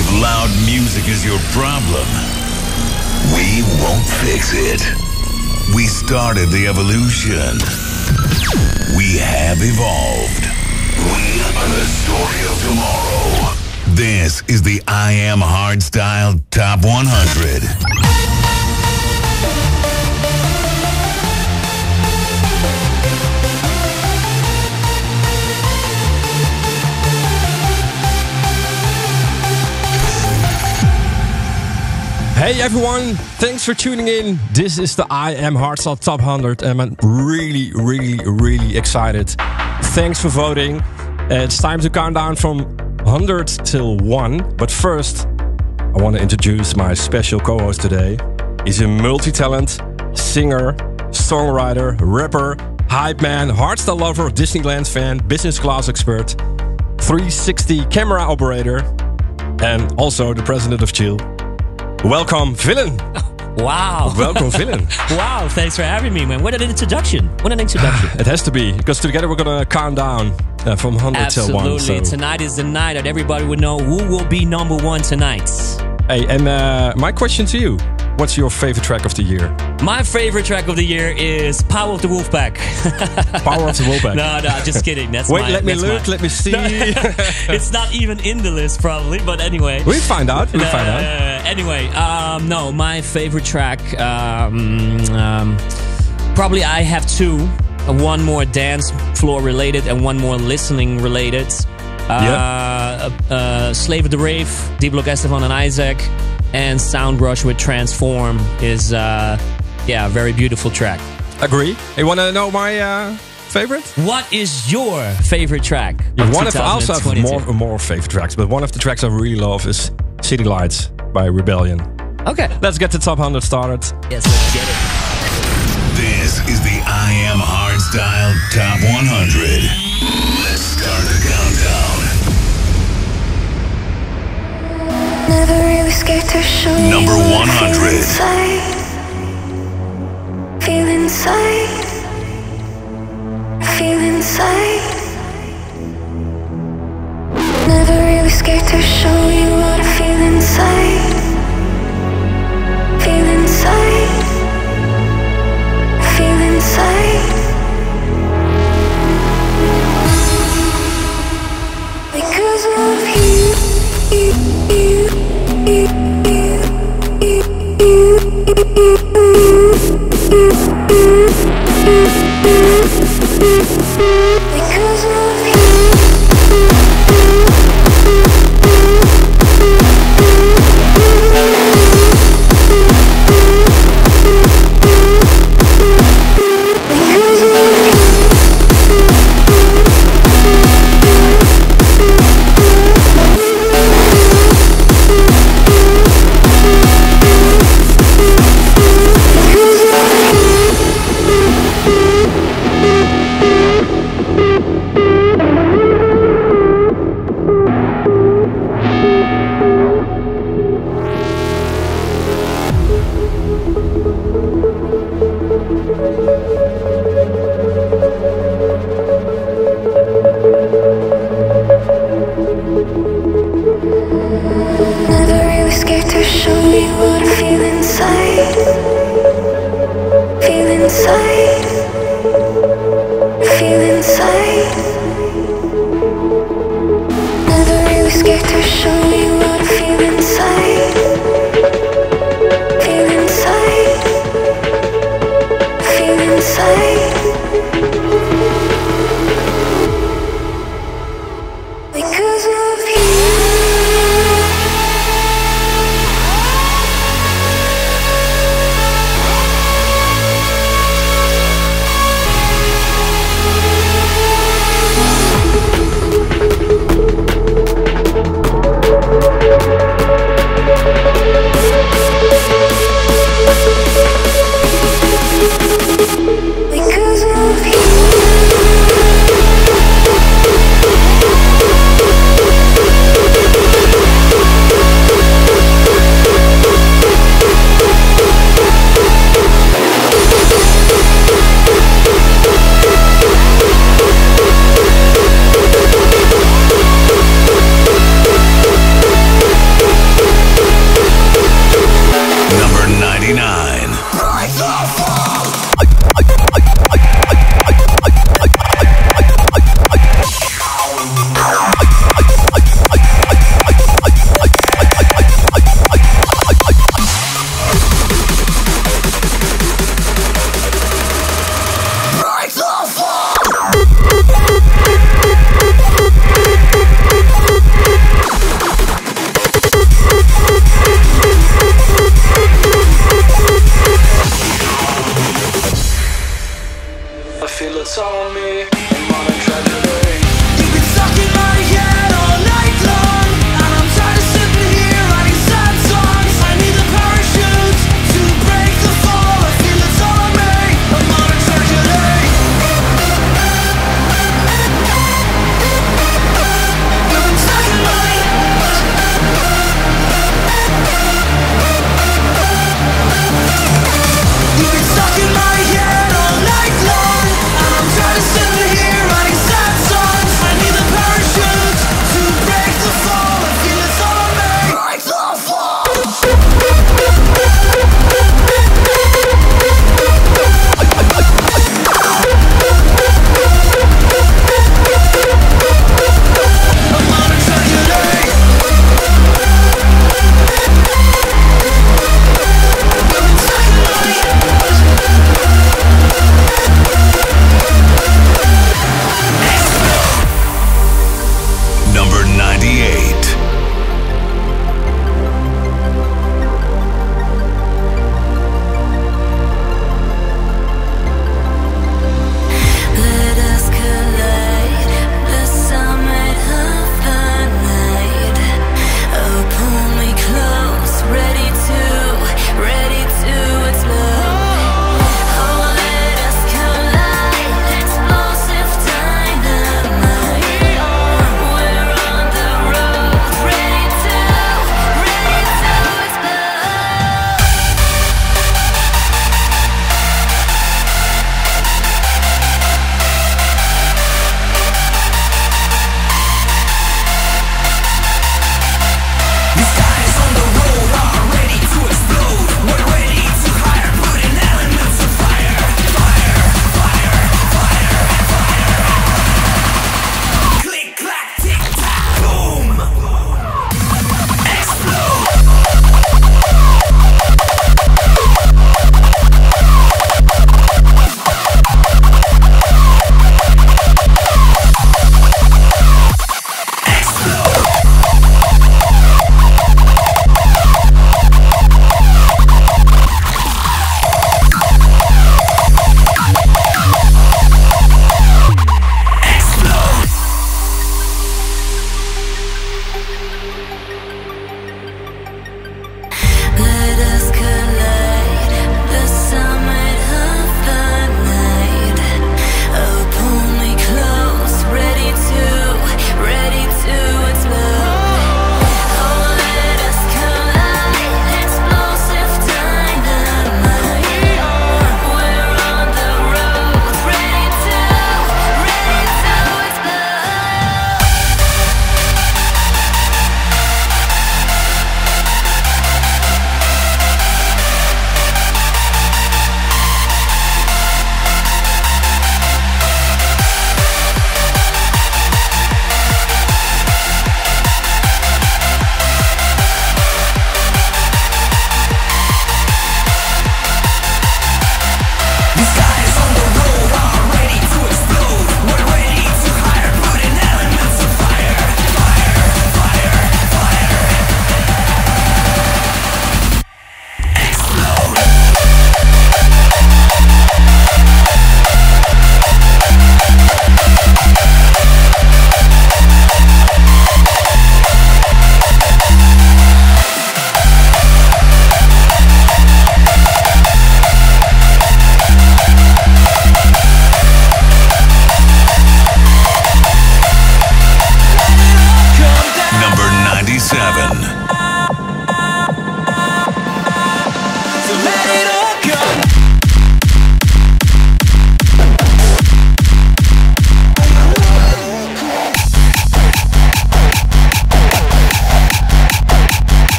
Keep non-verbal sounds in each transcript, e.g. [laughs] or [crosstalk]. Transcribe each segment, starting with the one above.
If loud music is your problem, we won't fix it. We started the evolution. We have evolved. We are the story of tomorrow. This is the I Am Hardstyle Top 100. Hey everyone, thanks for tuning in. This is the I Am Hardstyle Top 100 and I'm really, really, really excited. Thanks for voting. Uh, it's time to count down from 100 till 1. But first, I want to introduce my special co host today. He's a multi talent, singer, songwriter, rapper, hype man, hardstyle lover, Disneyland fan, business class expert, 360 camera operator, and also the president of Chill. Welcome, Villain. [laughs] Wow. Welcome, Villain. [laughs] wow, thanks for having me, man. What an introduction. What an introduction. [sighs] It has to be, because together we're going to count down uh, from 100 till 1. Absolutely. So. Tonight is the night that everybody would know who will be number one tonight. Hey, and uh, my question to you What's your favorite track of the year? My favorite track of the year is Power of the Wolfpack. [laughs] Power of the Wolfpack. no, no, just kidding. That's Wait, my, let me look, my- let me see. [laughs] [laughs] it's not even in the list, probably, but anyway. we'll find out. We'll find out. Uh, anyway, um, no, my favorite track, um, um, probably I have two. Uh, One more dance floor related and one more listening related. Uh, uh, uh, Slave of the Rave, Deep Block S-te-Fan and Isaac, and Sound Rush with Transform is, uh, yeah, a very beautiful track. Agree. You want to know my uh, favorite? What is your favorite track? of one of I also have 2022? more, more favorite tracks, but one of the tracks I really love is City Lights by Rebelion. Okay. Let's get the top 100 started. Yes, let's get it. This is the I Am Hardstyle Top 100. Never really scared to show you Number what I 100. Feel inside. Feel inside. Feel inside. Never really scared to show you what I feel inside. Feel inside.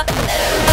I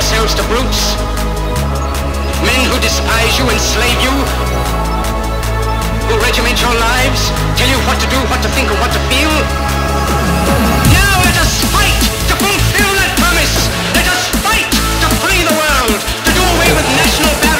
yourselves to brutes? Men who despise you, enslave you? Who regiment your lives? Tell you what to do, what to think, and what to feel? Now let us fight to fulfill that promise! Let us fight to free the world! To do away with national barriers!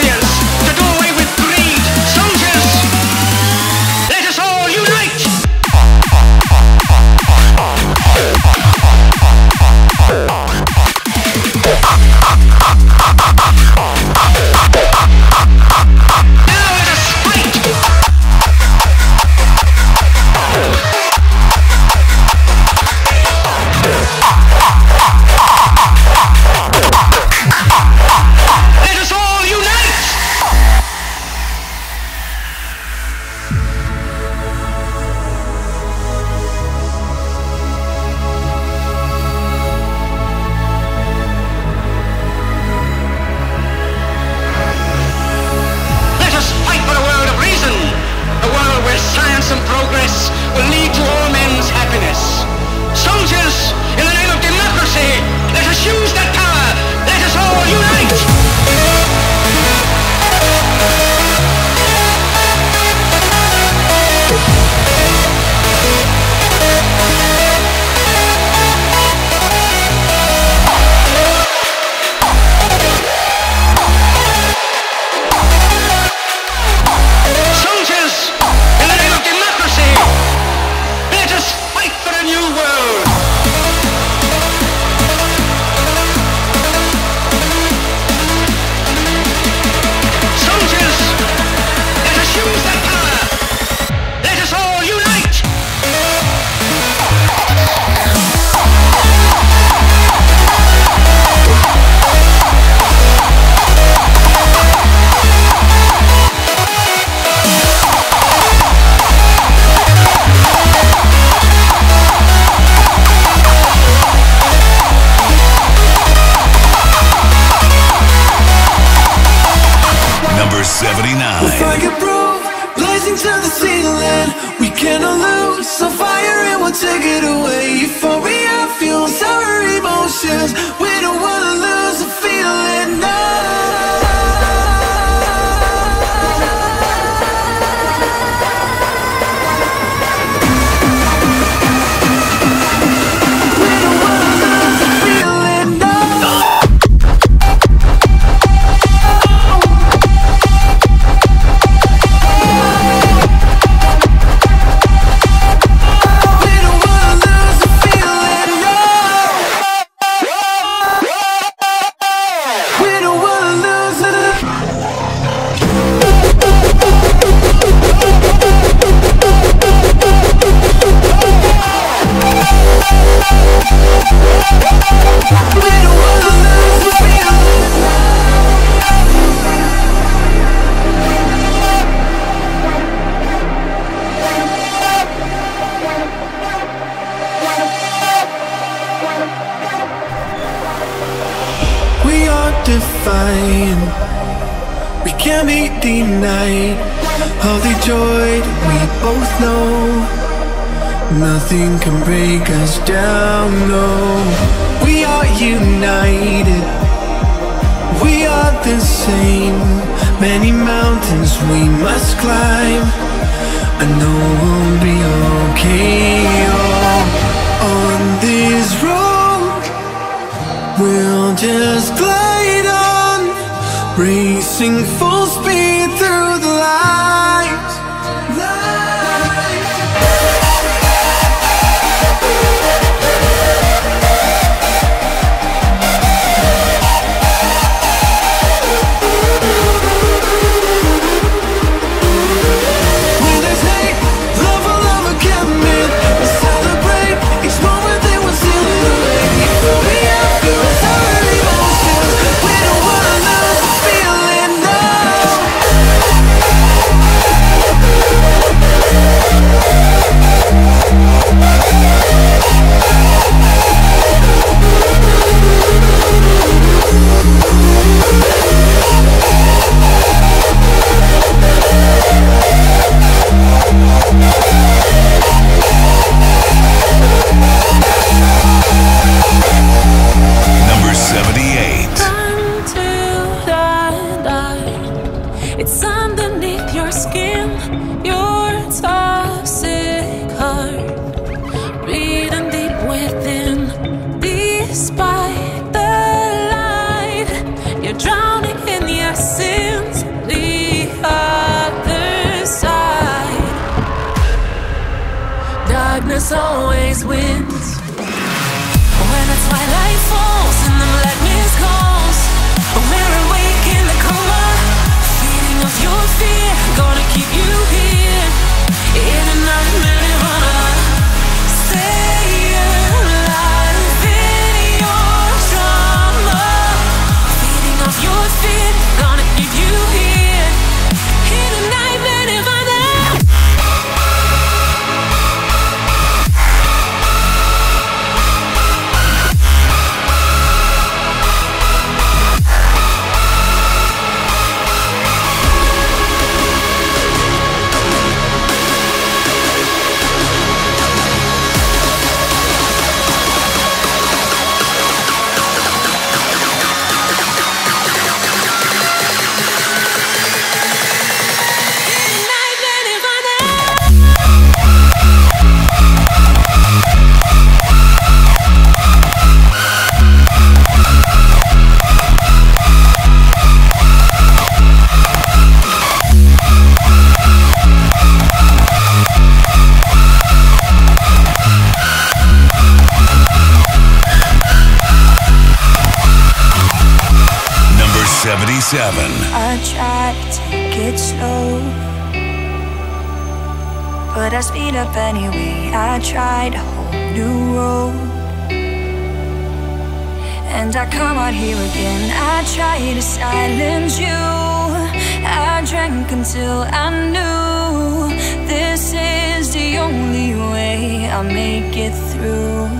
I knew this is the only way I'll make it through.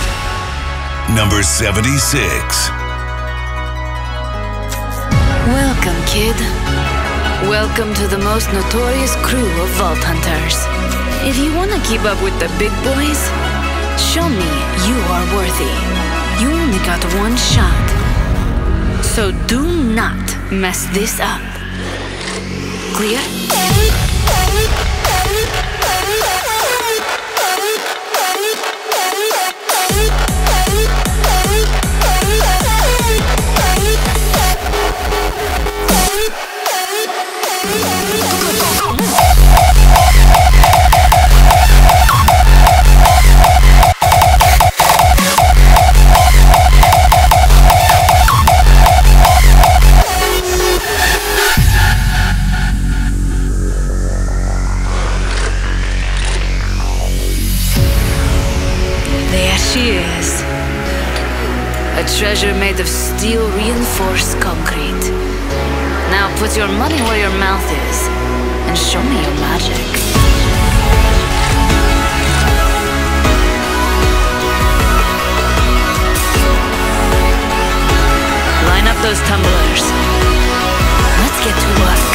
number 76. Welcome, kid. Welcome to the most notorious crew of Vault Hunters. If you want to keep up with the big boys, show me you are worthy. You only got one shot. So do not mess this up. Clear? reinforced concrete. Now put your money where your mouth is and show me your magic. Line up those tumblers. Let's get to work.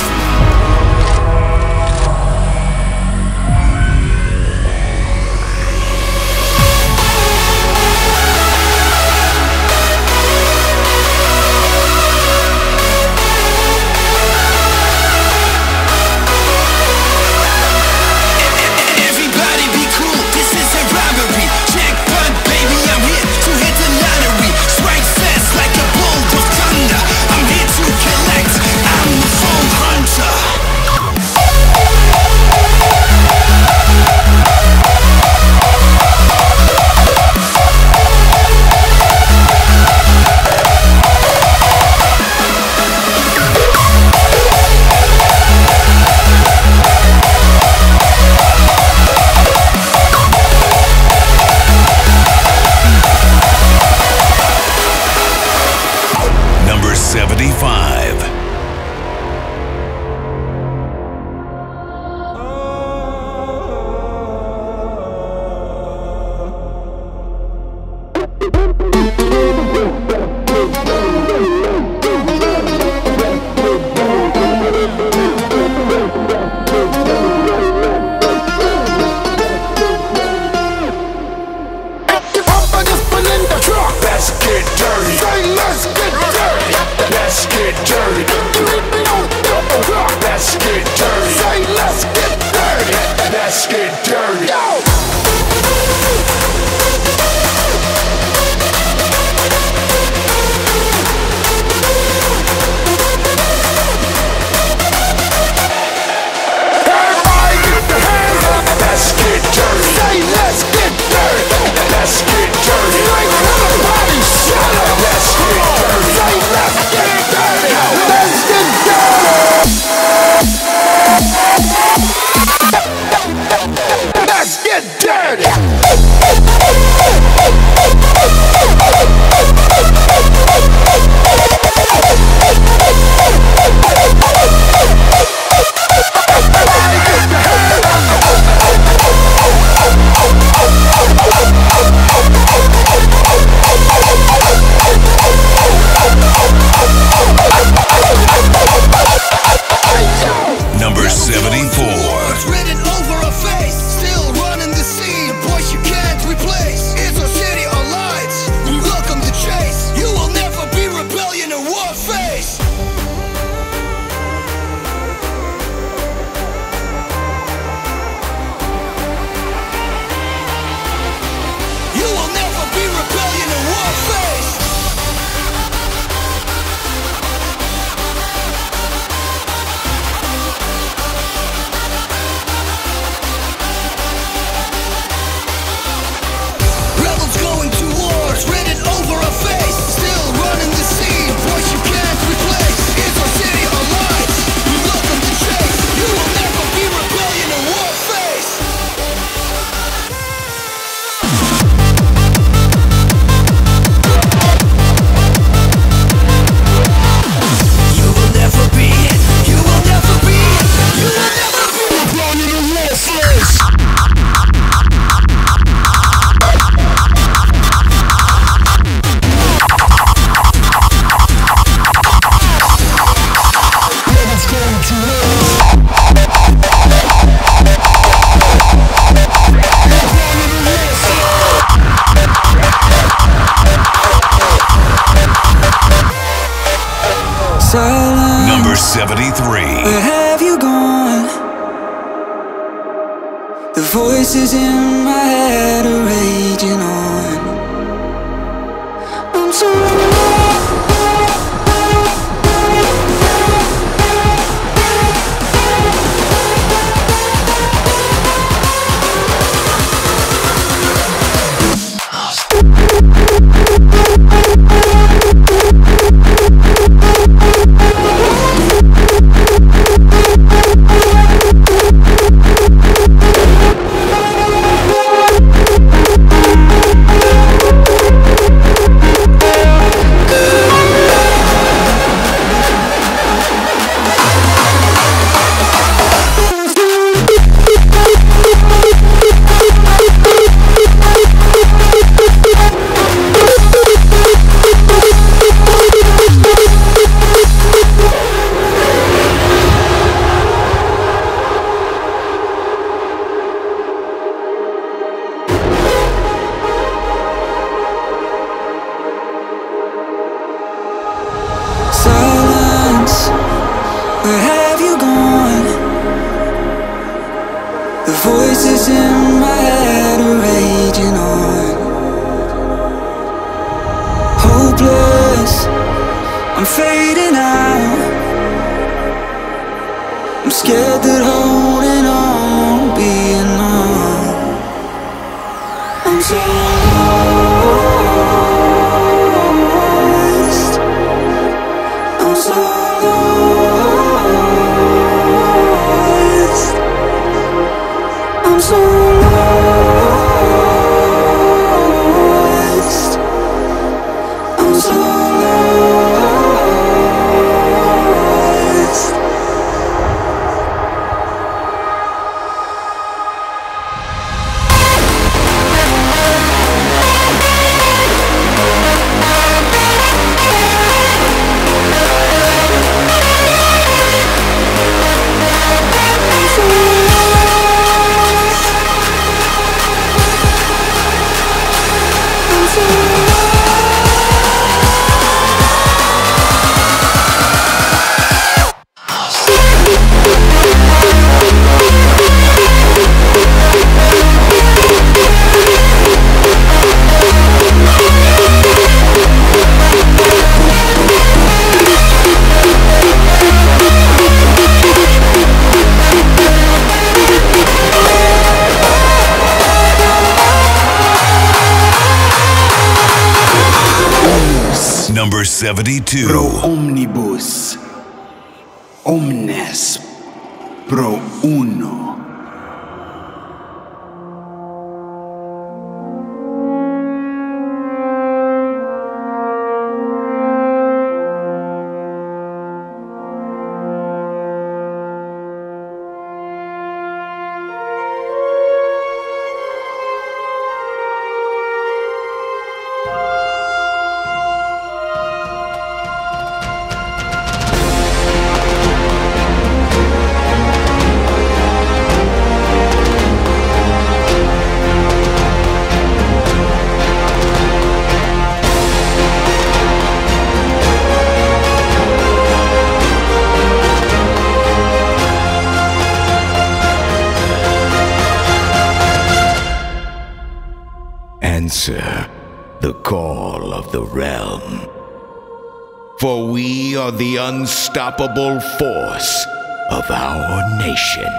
unstoppable force of our nation.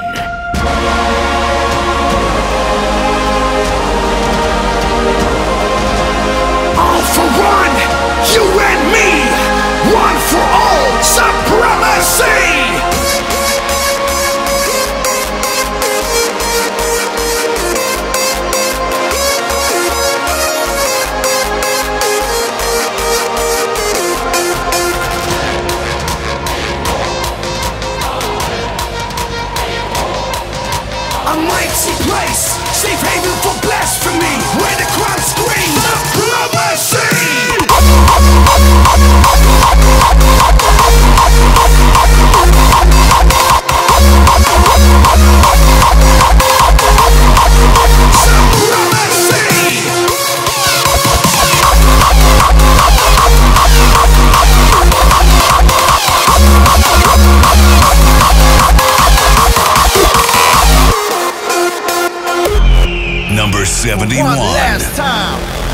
All for one, you and me, one for all, supremacy! 71. One last time.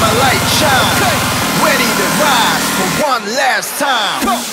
My light shine. Ready to rise for one last time.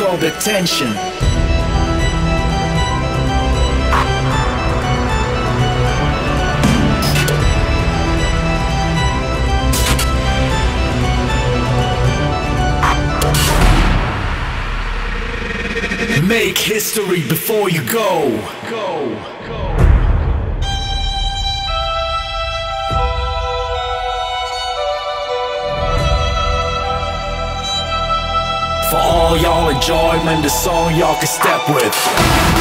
Diffuse all the tension. Make history before you go. For all y'all enjoy, enjoyment, the song y'all can step with.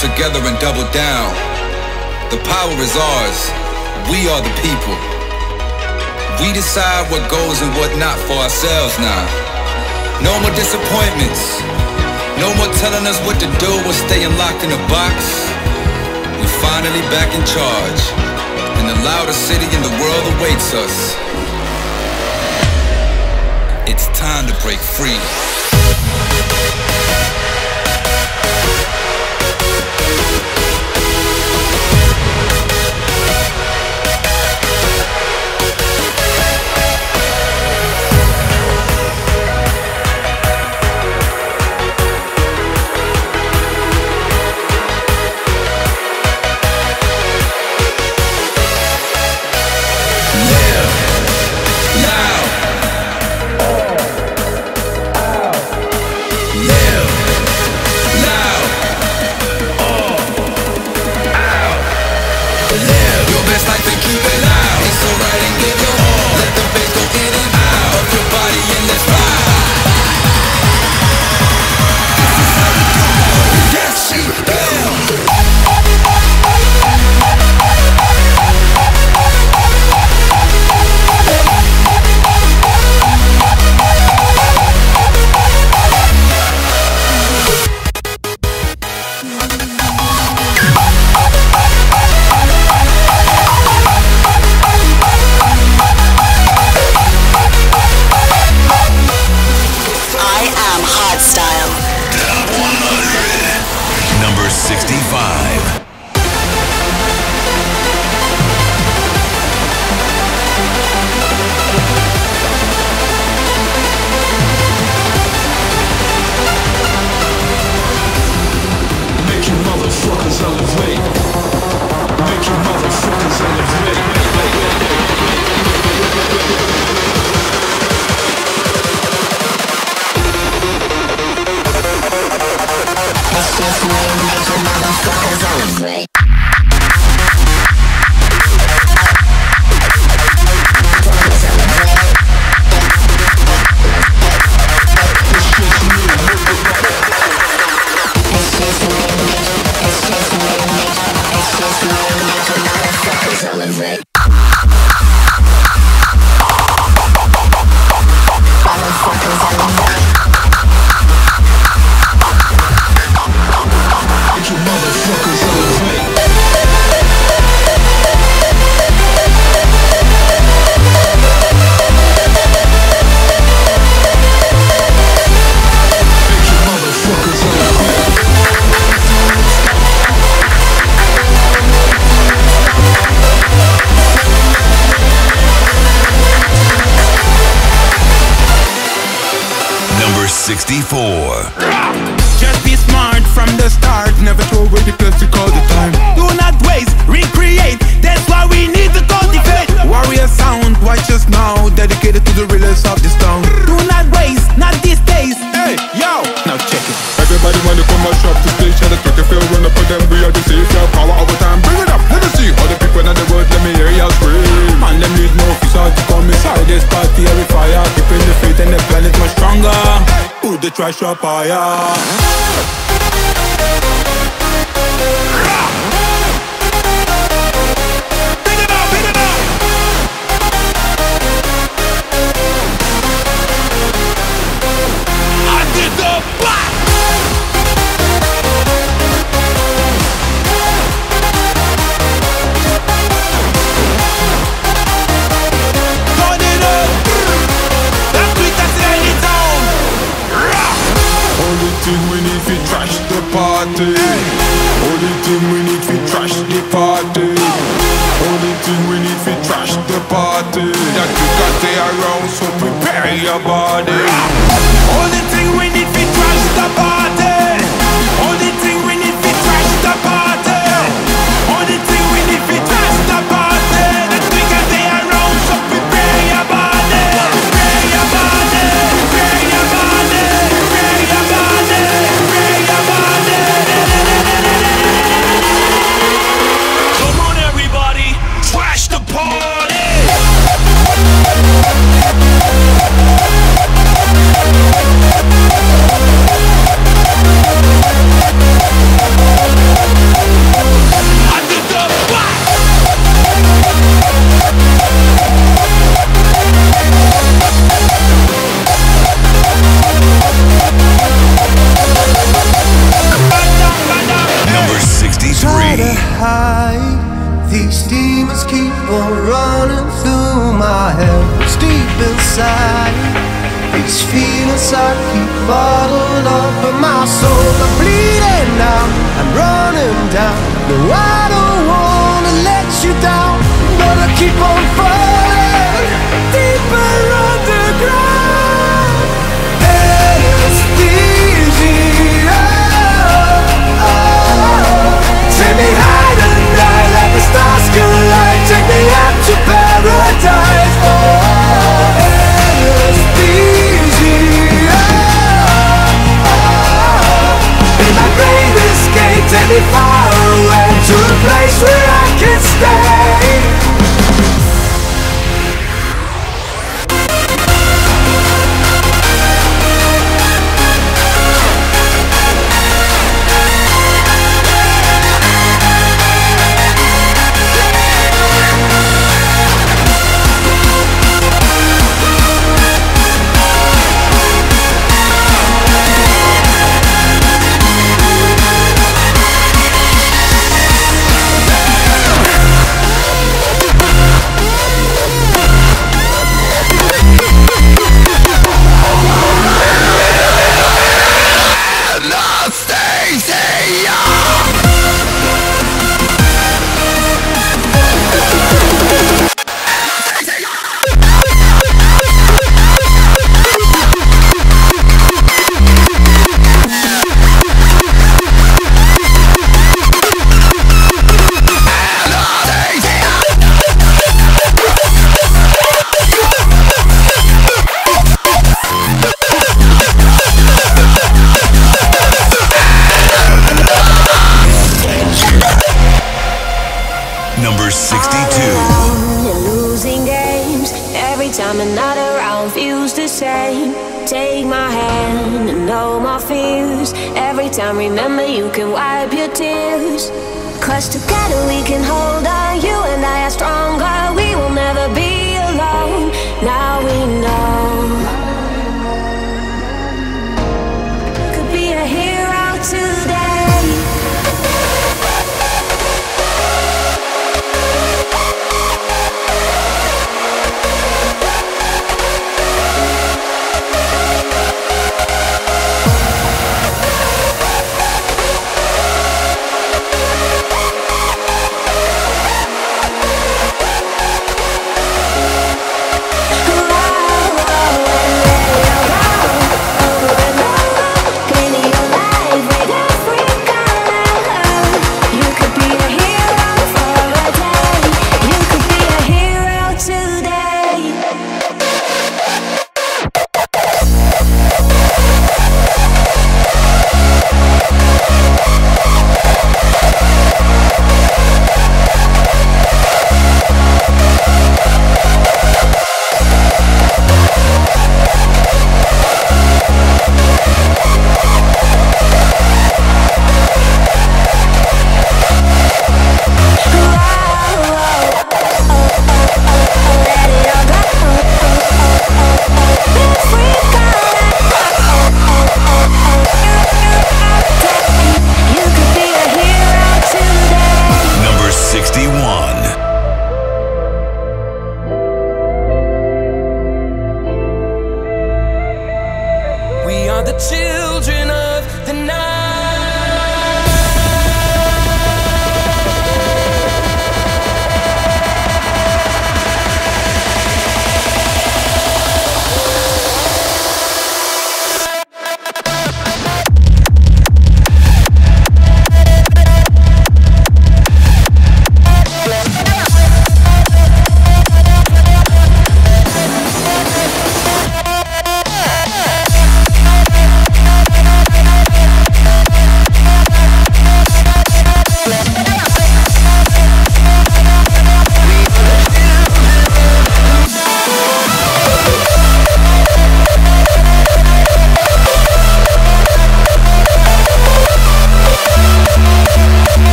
together and double down. The power is ours. We are the people. We decide what goes and what not for ourselves now. No more disappointments. No more telling us what to do or staying locked in a box. We're finally back in charge. And the loudest city in the world awaits us. It's time to break free.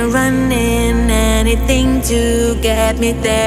Running, anything to get me there.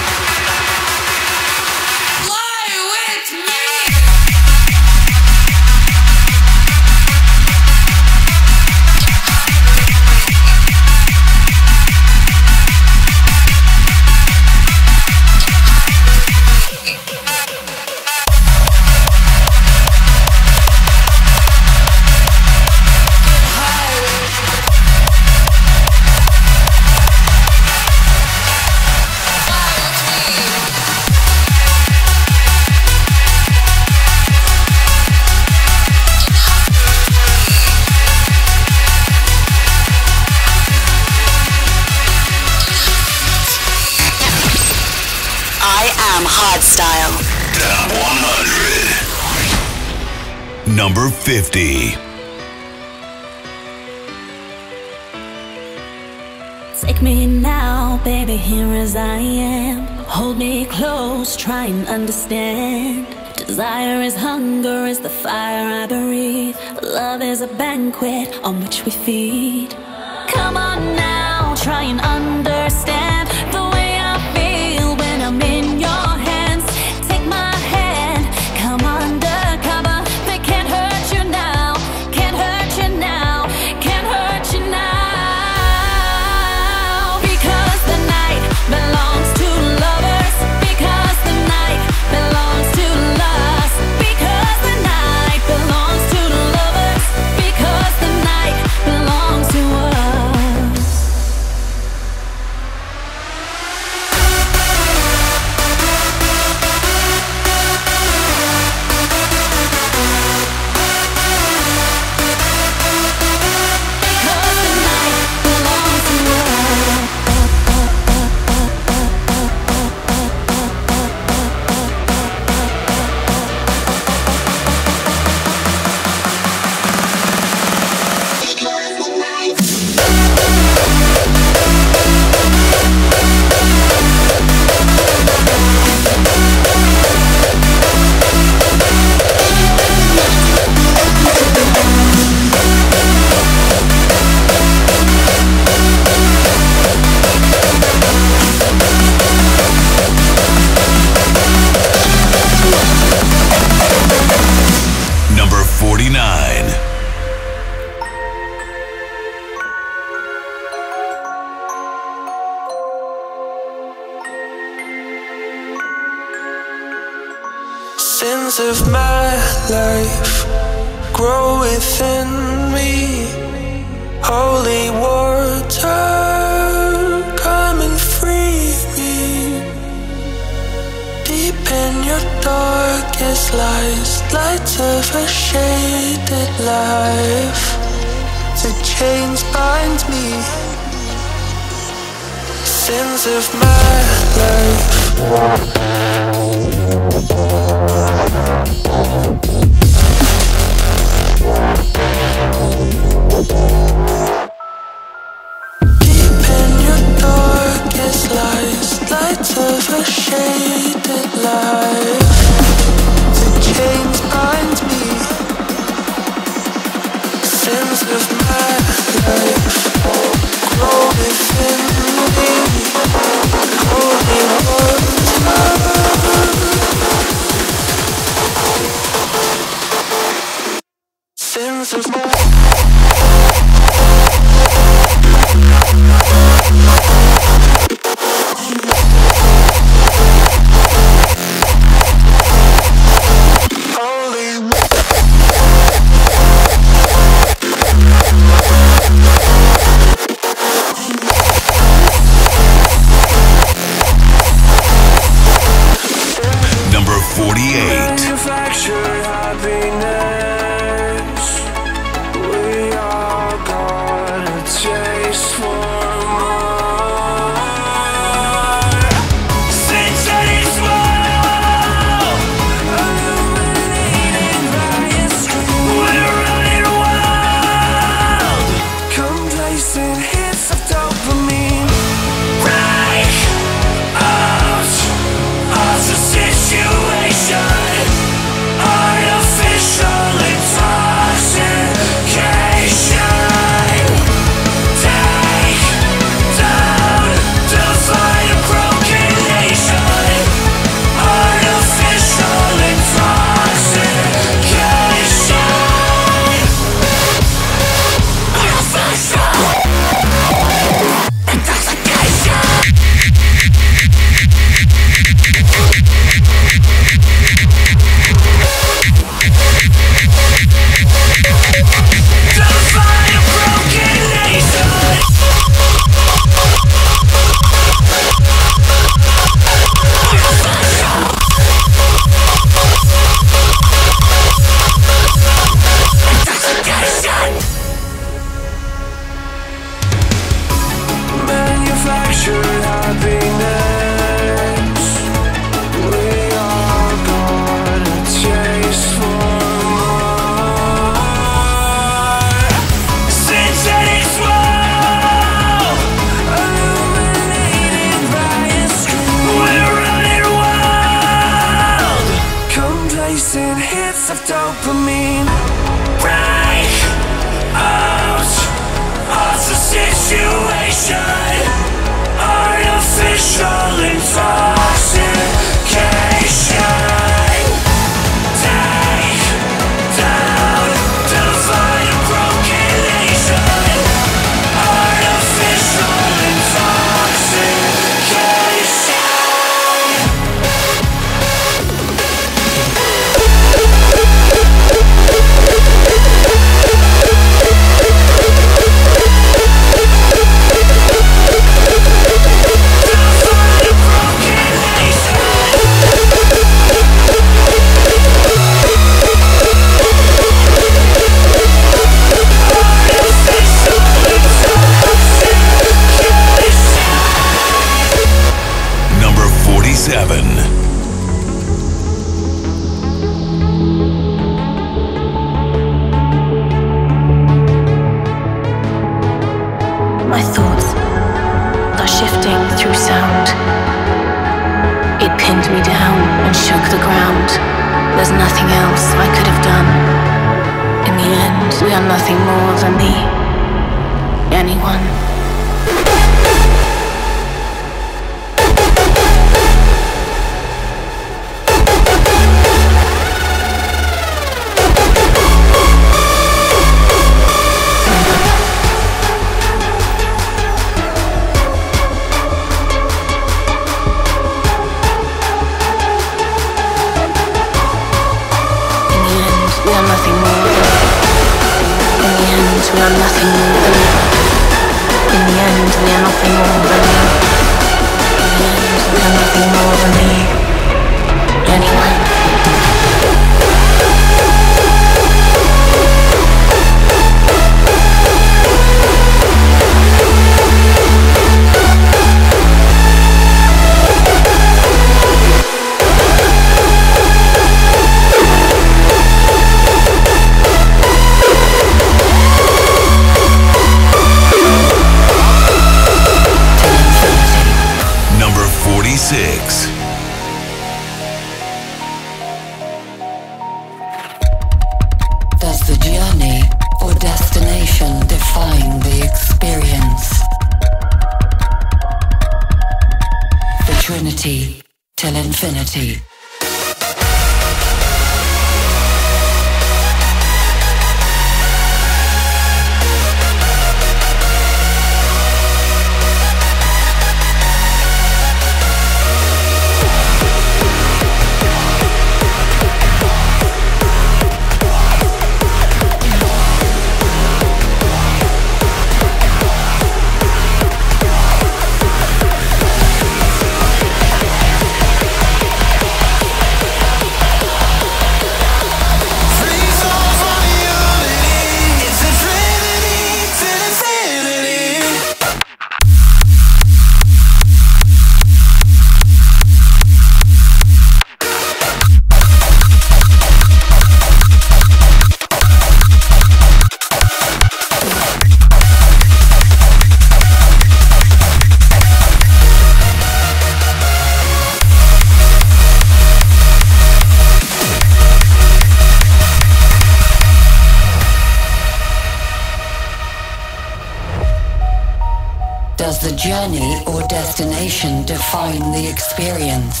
journey or destination define the experience.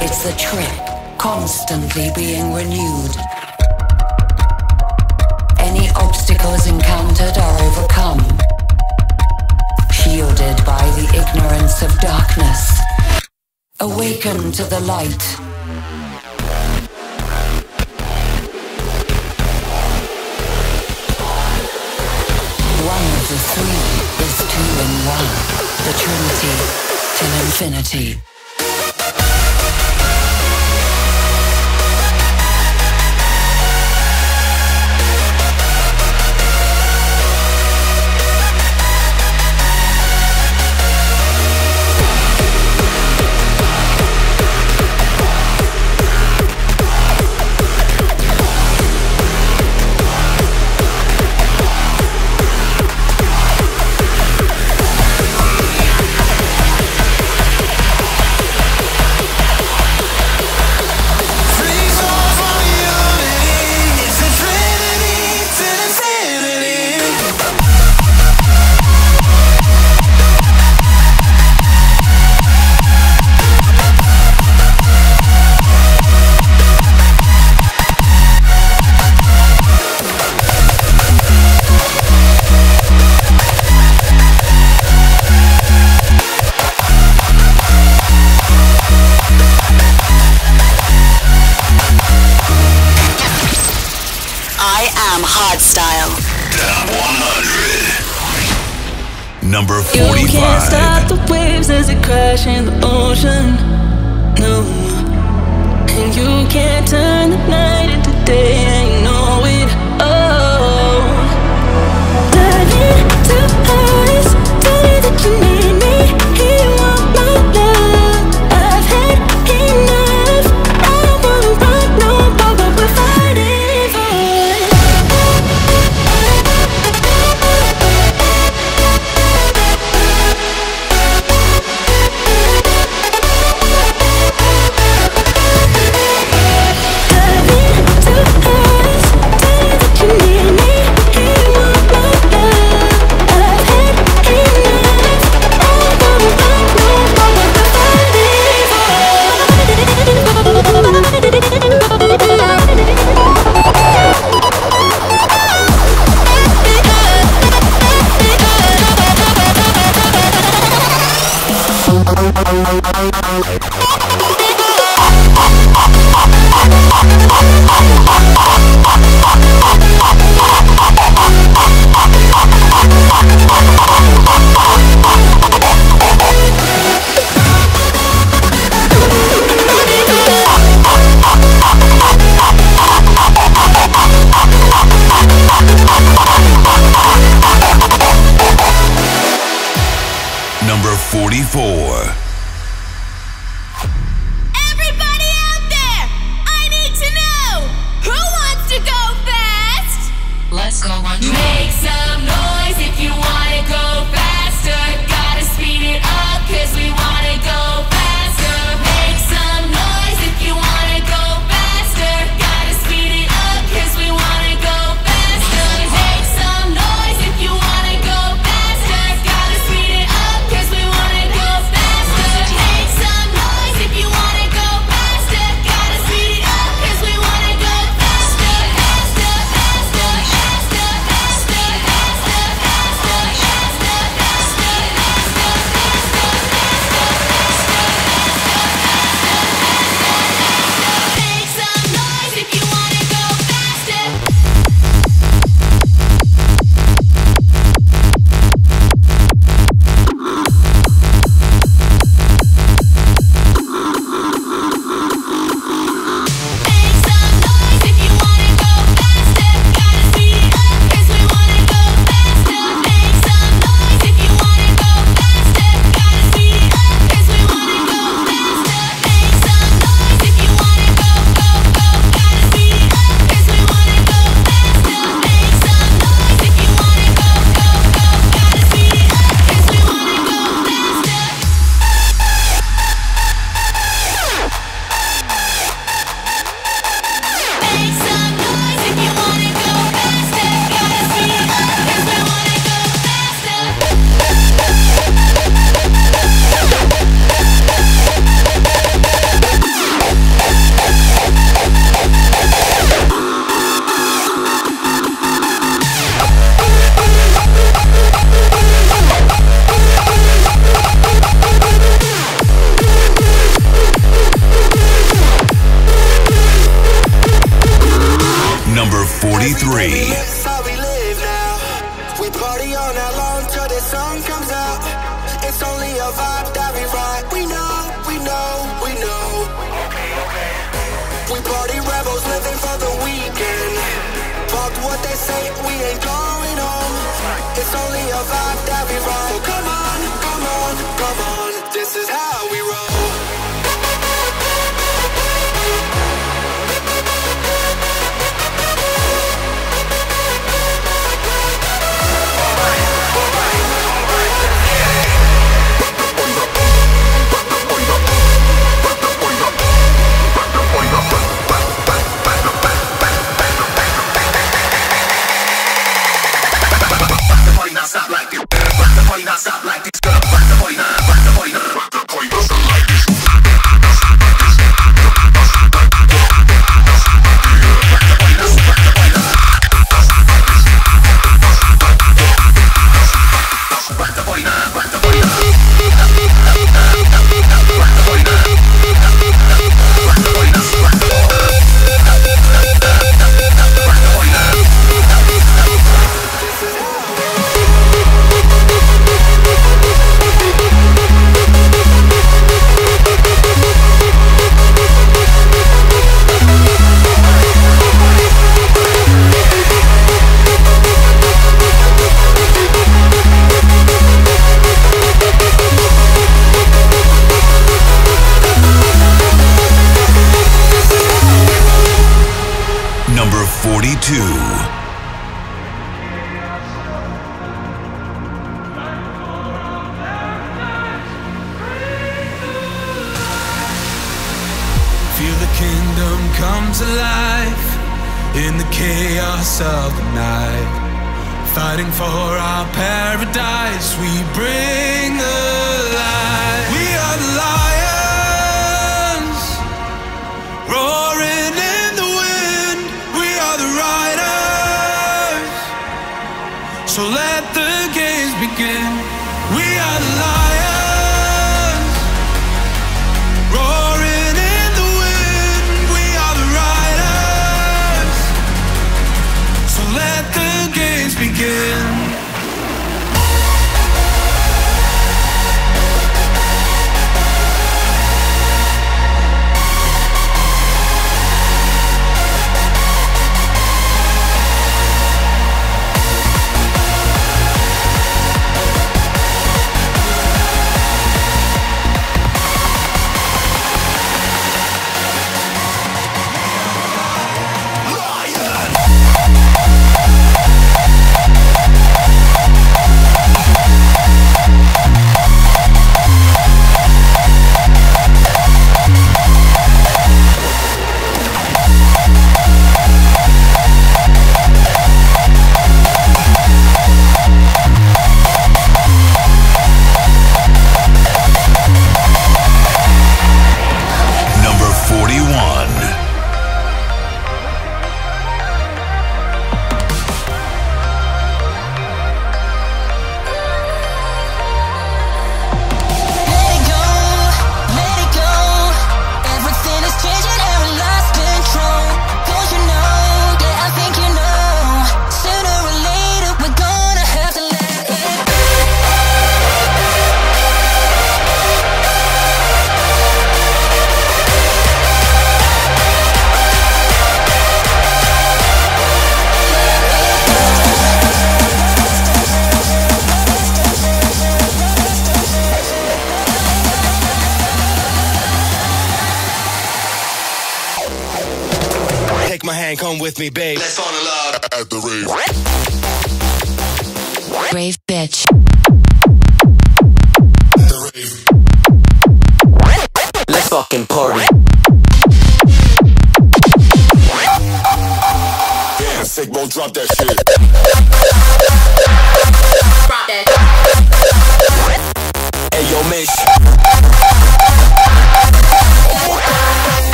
It's the trip, constantly being renewed. Any obstacles encountered are overcome, shielded by the ignorance of darkness. Awaken to the light. Infinity.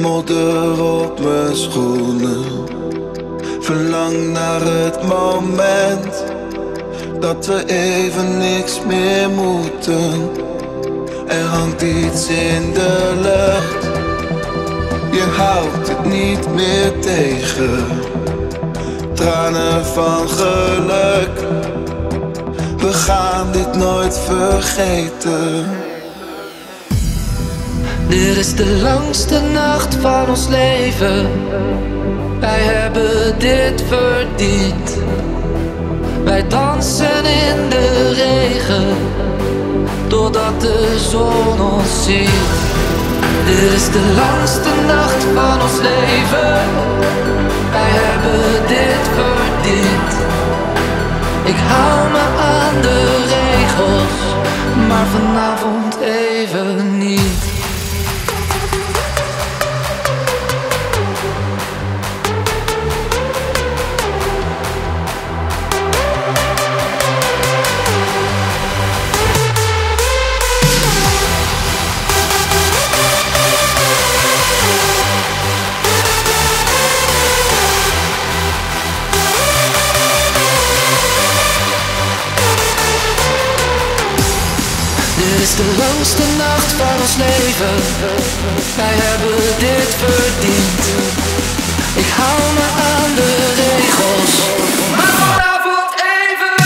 Modder op mijn schoenen. Verlang naar het moment dat we even niks meer moeten. Er hangt iets in de lucht. Je houdt het niet meer tegen. Tranen van geluk. We gaan dit nooit vergeten. Dit is de langste nacht van ons leven. Wij hebben dit verdiend. Wij dansen in de regen, doordat de zon ons ziet. Dit is de langste nacht van ons leven. Wij hebben dit verdiend. Ik hou me aan de regels, maar vanavond even niet. De langste nacht van ons leven. Wij hebben dit verdiend. Ik hou me aan de regels. Maar vanavond even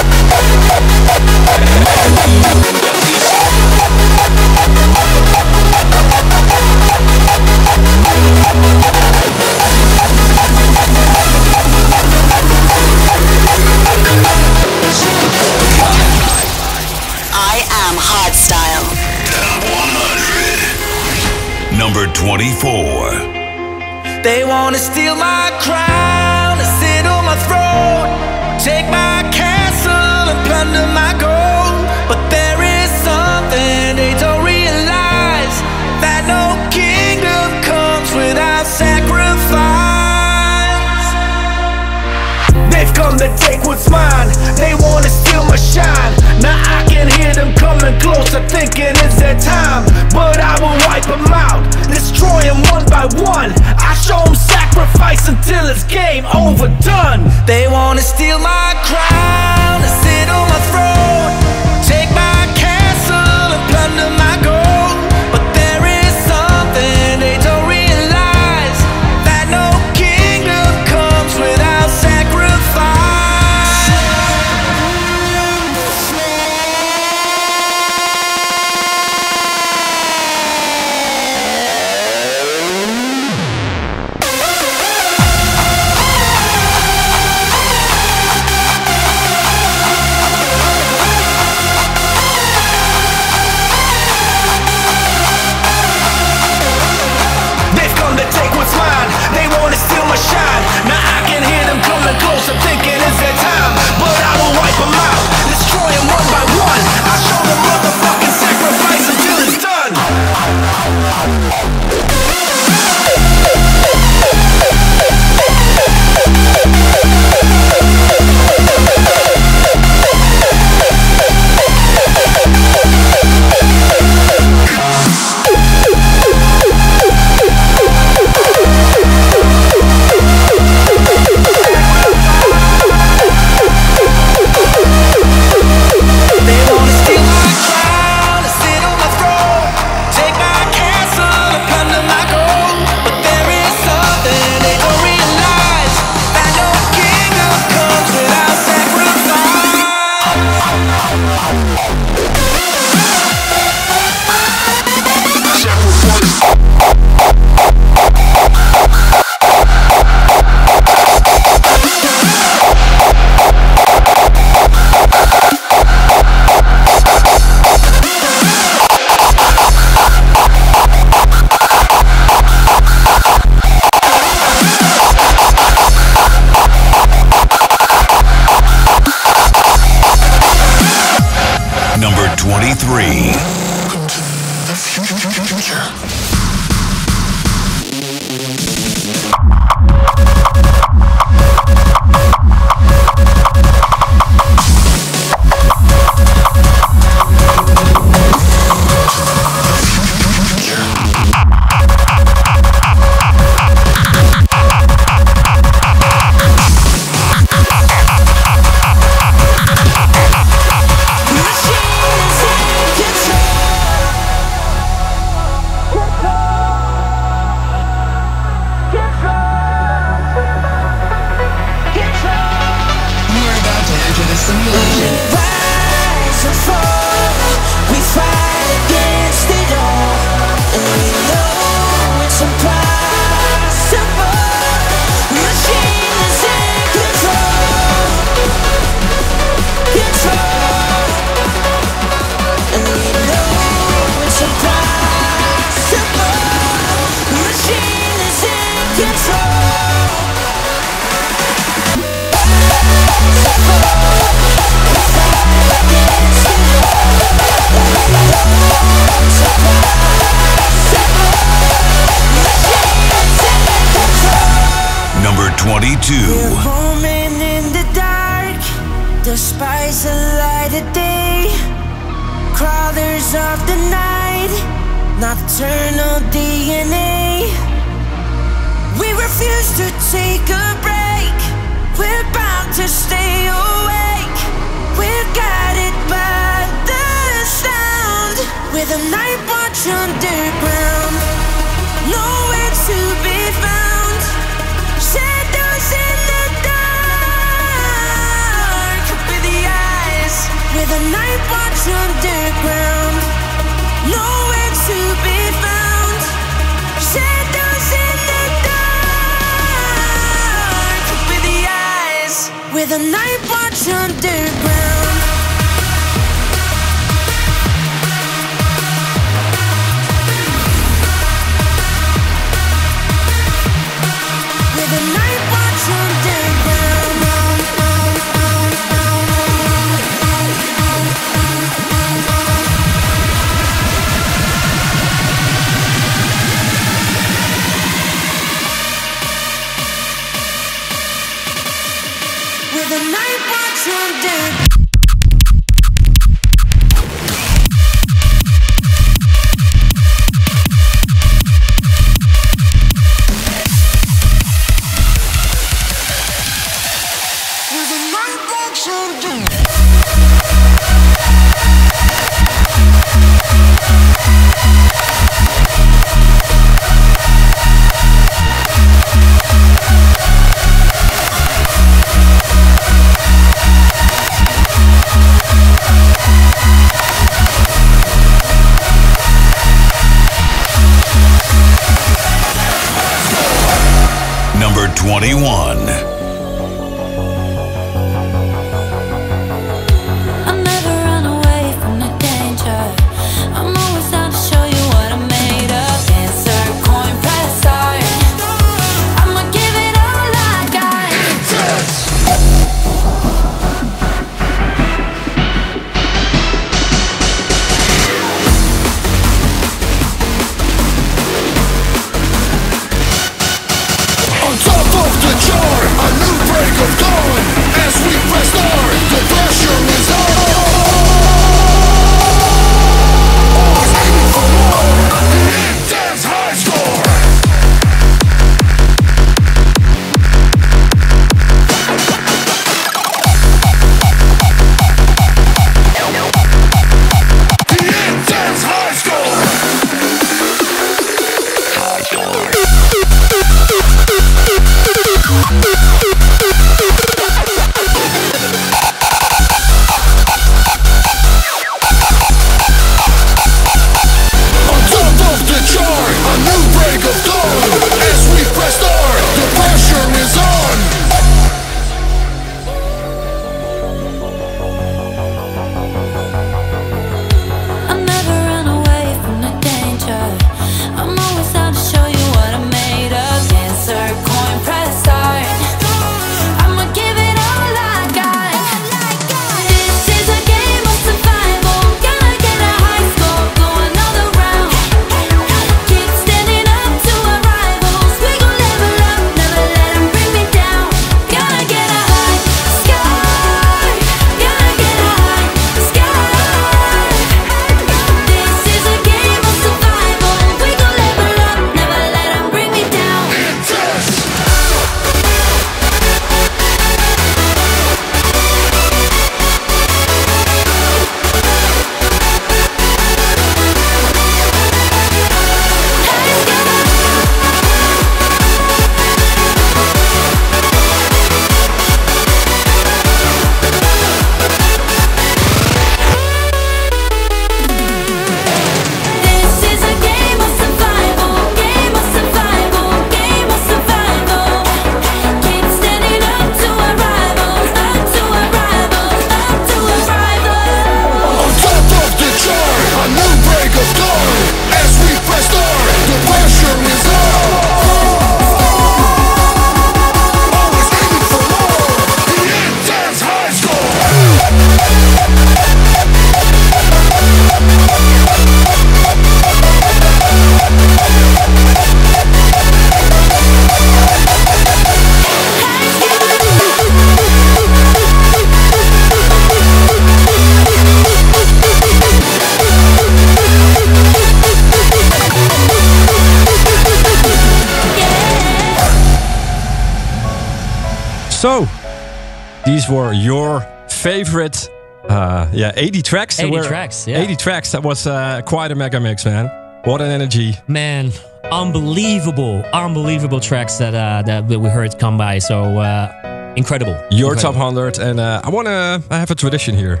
80 tracks. 80 were- tracks, yeah. 80 tracks. That was uh, quite a mega mix, man. What an energy. Man, unbelievable, unbelievable tracks that uh, that we heard come by. So uh, incredible. Your Incredible. top 100. And uh, I want to I have a tradition here.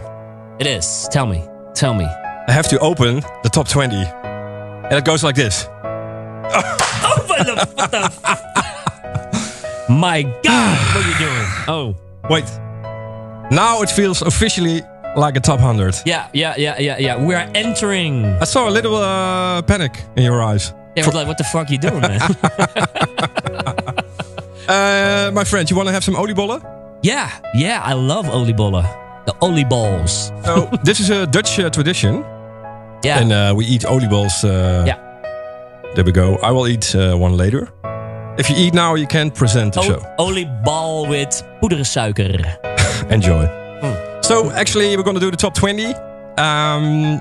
It is. Tell me. Tell me. I have to open the top 20. And it goes like this. [laughs] Oh [laughs] my God, what are you doing? Oh, wait. Now it feels officially like a top 100. Yeah, yeah, yeah, yeah, yeah. We are entering. I saw a little uh, panic in your eyes. Yeah, but like, what the fuck you doing, man? [laughs] Uh, my friend, you want to have some oliebollen? yeah, yeah. I love oliebollen. The olieballs. So [laughs] this is a Dutch uh, tradition. Yeah. And uh, we eat olieballs. Uh, Yeah. There we go. I will eat uh, one later. If you eat now, you can't present the show. O- oliebal with poedersuiker. [laughs] Enjoy. Hmm. So actually, we're going to do the top 20. Um,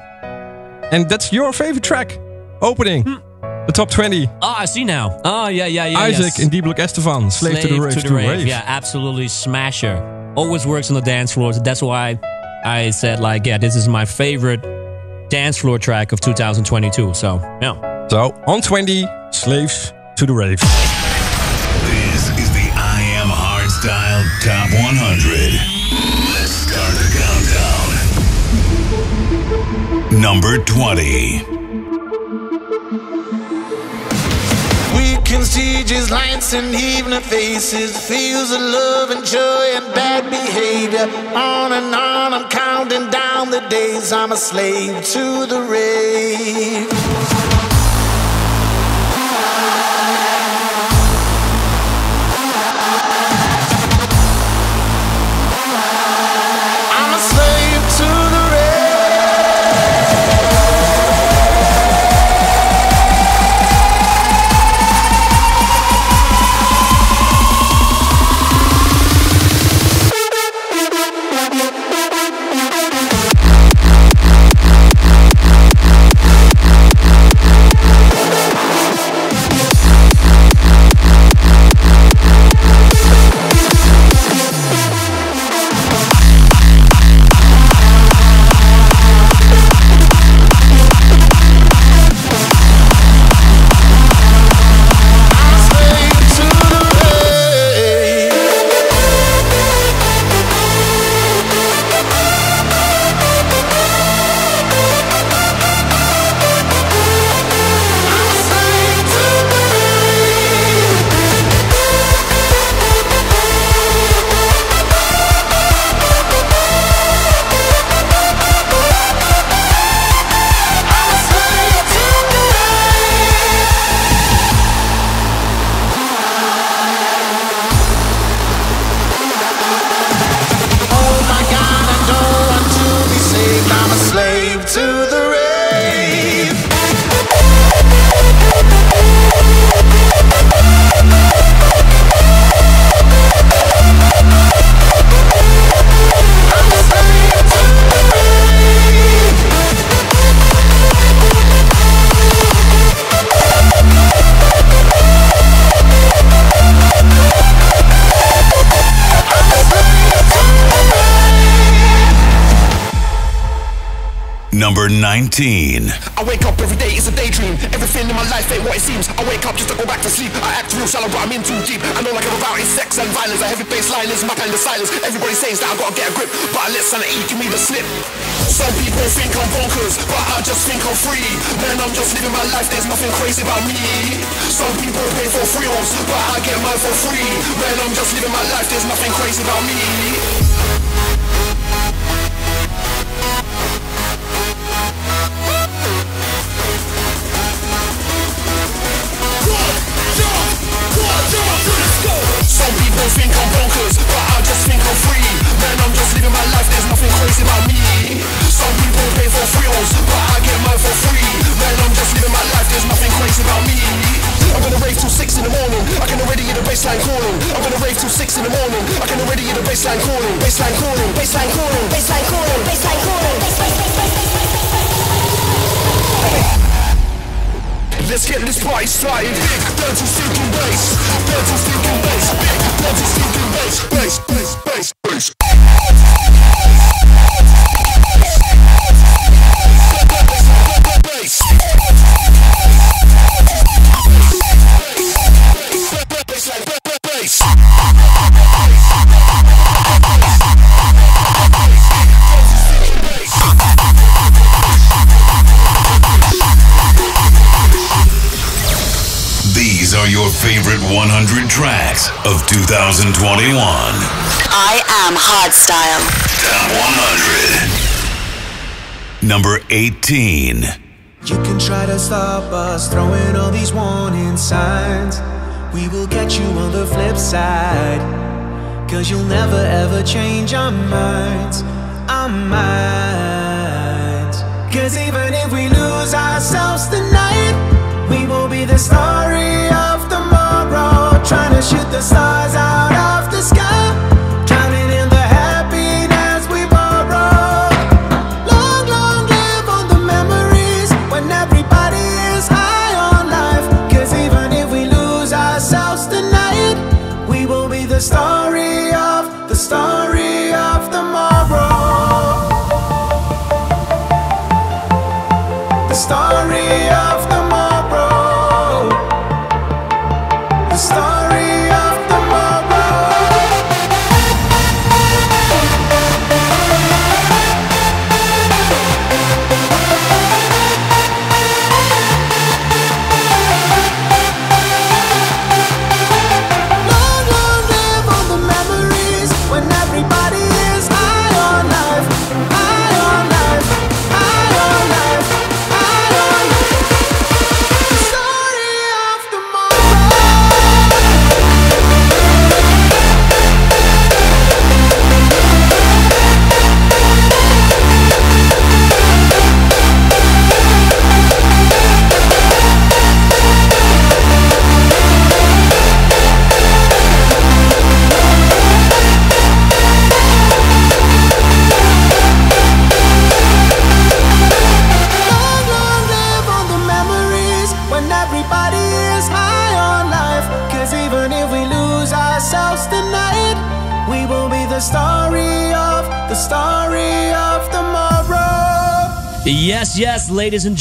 and that's your favorite track. Opening. The top 20. Oh, I see now. Oh, yeah, yeah, yeah. Isaac yes. and D Block S-te-Fan. Slave, to the rave. to the rave. Yeah, absolutely smasher. Always works on the dance floors. That's why I said like, yeah, this is my favorite dance floor track of 2022. So yeah. So on 20, Slaves to the Rave. This is the I Am Hardstyle Top 100. Number 20. We can see just lights and evening faces, feels of love and joy and bad behavior. On and on, I'm counting down the days. I'm a slave to the rave.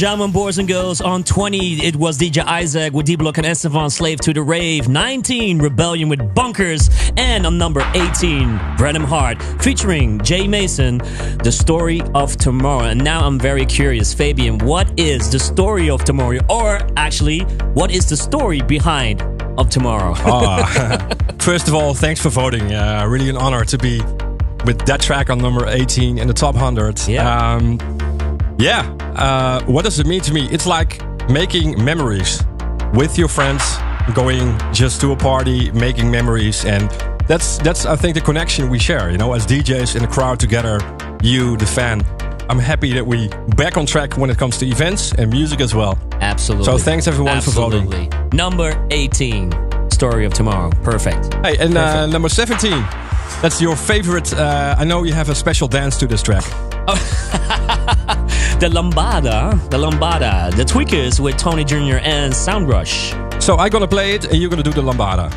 Gentlemen, boys and girls. On 20, it was DJ Isaac with D-Block and S-te-Fan, Slave to the Rave. 19, Rebelion with Bonkerz. And on number 18, Brennan Heart featuring Jay Mason, The Story of Tomorrow. And now I'm very curious, Fabian, what is the story of tomorrow? Or actually, what is the story behind of tomorrow? Ah, [laughs] [laughs] first of all, thanks for voting. Uh, really an honor to be with that track on number 18 in the top 100. Yeah. Um, yeah. Uh, what does it mean to me? It's like making memories with your friends, going just to a party, making memories, and that's that's I think the connection we share. You know, as DJs in the crowd together, you, the fan. I'm happy that we back on track when it comes to events and music as well. Absolutely. So thanks everyone for voting. Absolutely. Number 18, Story of Tomorrow. Perfect. Hey, and uh, number 17. That's your favorite. Uh, I know you have a special dance to this track. [laughs] The Lambada, the Lambada, the Tweekaz with Tony Jr. and Sound Rush. So I'm gonna play it, and you're gonna do the lambada.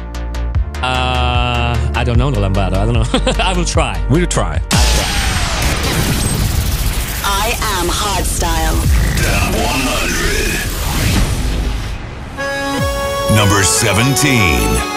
Uh, I don't know the Lambada. I don't know. [laughs] I will try. We'll try. I am Hardstyle. Top 100. Number 17.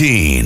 16.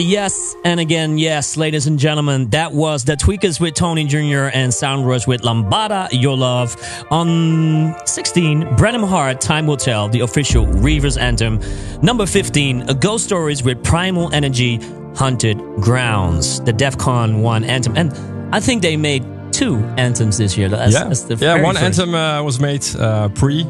Yes, and again, yes, ladies and gentlemen, that was the Tweekaz with Tony Jr. and Sound Rush with Lambada Your Love. On 16, Brennan Heart, Time Will Tell, the official Reverze anthem. Number 15, Ghost Stories with Primal Energy, Haunted Grounds, the Defqon.1 anthem. And I think they made two anthems this year. That's, yeah, that's the yeah. One first. anthem uh, was made uh, pre,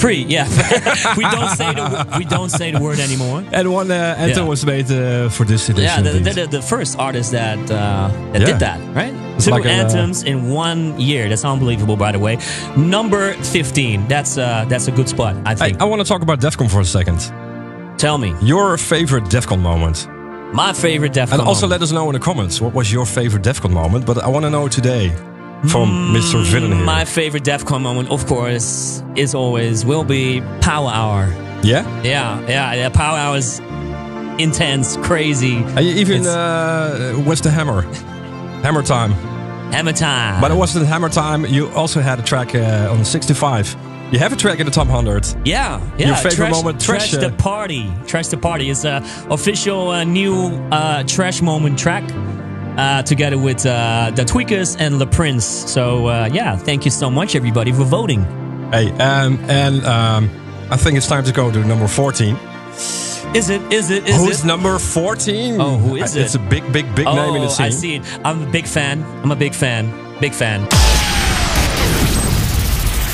Pre, yeah. [laughs] we don't say the we don't say the word anymore. and one uh, anthem Yeah. was made uh, for this edition. Yeah, the, the, the, the first artist that uh, that Yeah. did that, right? It's Two like a- anthems in one year. That's unbelievable, by the way. Number fifteen. That's uh, that's a good spot, I think. I want to talk about Defqon for a second. Tell me Your favorite Defqon moment. my favorite DEF And also moment. let us know in the comments what was your favorite Defqon moment. But I want to know today from Mr. Villain here. Mm, My favorite Defqon moment, of course, is always will be Power Hour. yeah? Yeah, yeah, yeah. Power Hour is intense, crazy. And even uh, what's the hammer? [laughs] Hammer time. hammer time. But it wasn't hammer time. You also had a track uh, on 65. You have a track in the top 100. Yeah, yeah. Your favorite trash, moment, Trash, Trash, uh, the Party. Trash the Party is a official uh, new uh, Trash Moment track uh, together with uh, the Tweekaz and Le Prince. So, uh, yeah, thank you so much, everybody, for voting. Hey, um, and um, I think it's time to go to number 14. Is it? Is it? Is Who's it? number 14? Oh, who is It's it? It's a big, big, big oh, name in the scene. I see it. I'm a big fan. I'm a big fan. Big fan.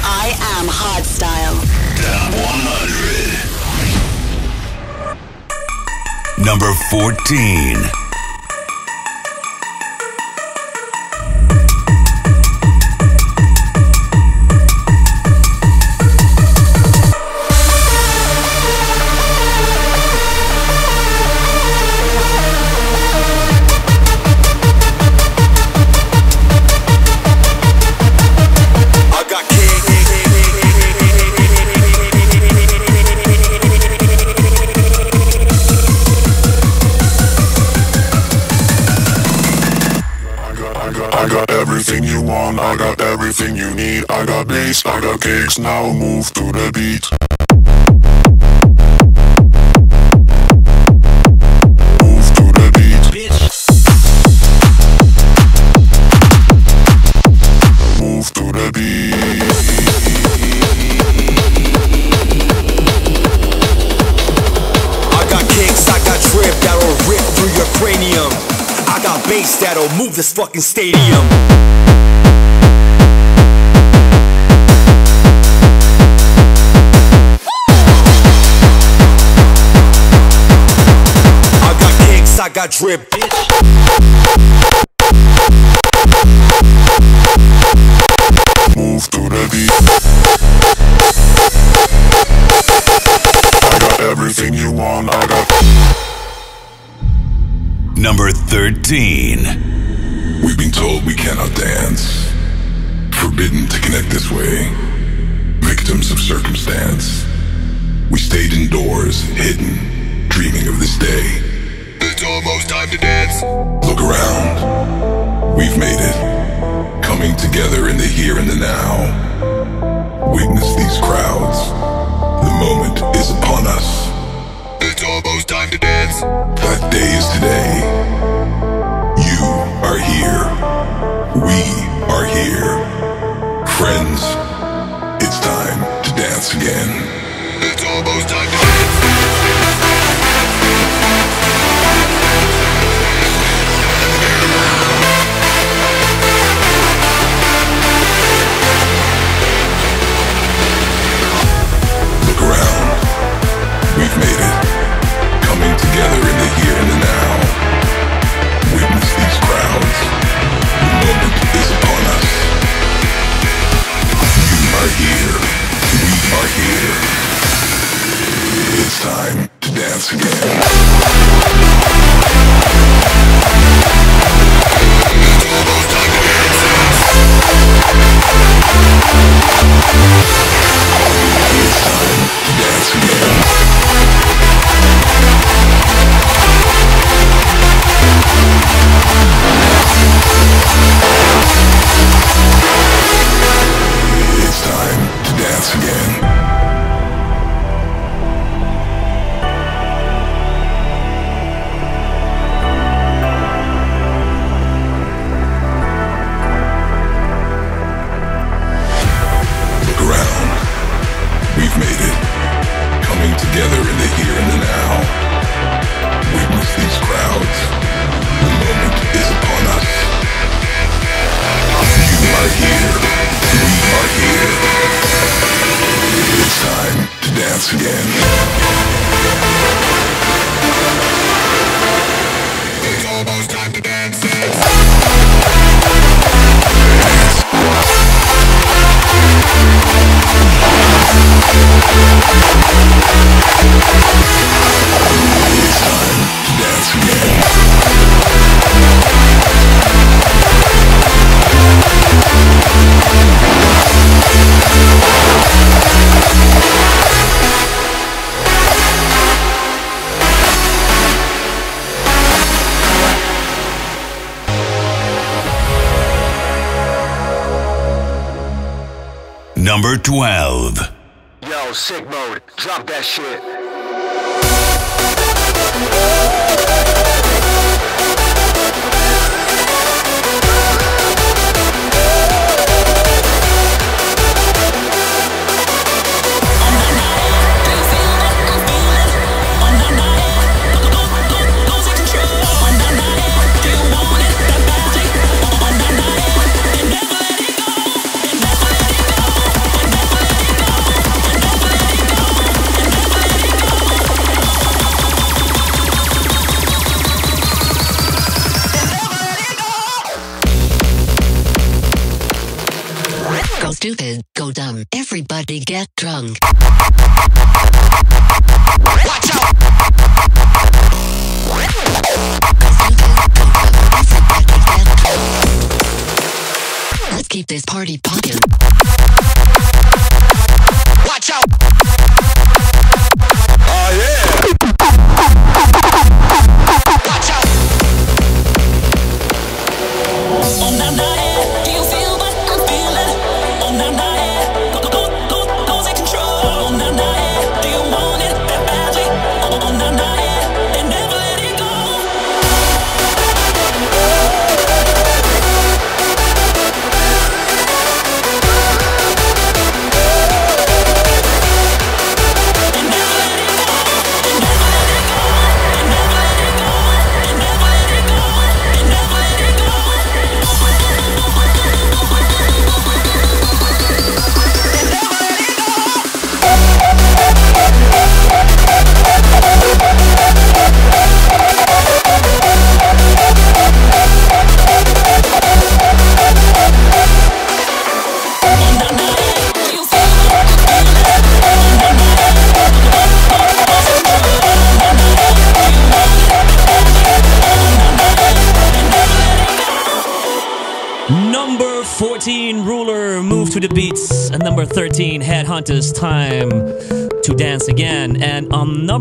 I am hardstyle. Top 100. Number 14. Everything you need. I got bass, I got kicks, now move to the beat. Move to the beat. Bitch. Move to the beat. I got cakes I got drip got a rip through your cranium I got bass that'll move I got drip, bitch. Move to the beat. I got everything you want, I got. Number 13. We've been told we cannot dance. Forbidden to connect this way. Victims of circumstance. We stayed indoors, hidden, dreaming of this day. It's almost time to dance. Look around. We've made it. Coming together in the here and the now. Witness these crowds. The moment is upon us. It's almost time to dance. That day is today. You are here. We are here. Friends, it's time to dance again. It's almost time to together in the here and now. Witness these crowds. Remember upon us. You are here. We are here. It's time to dance again.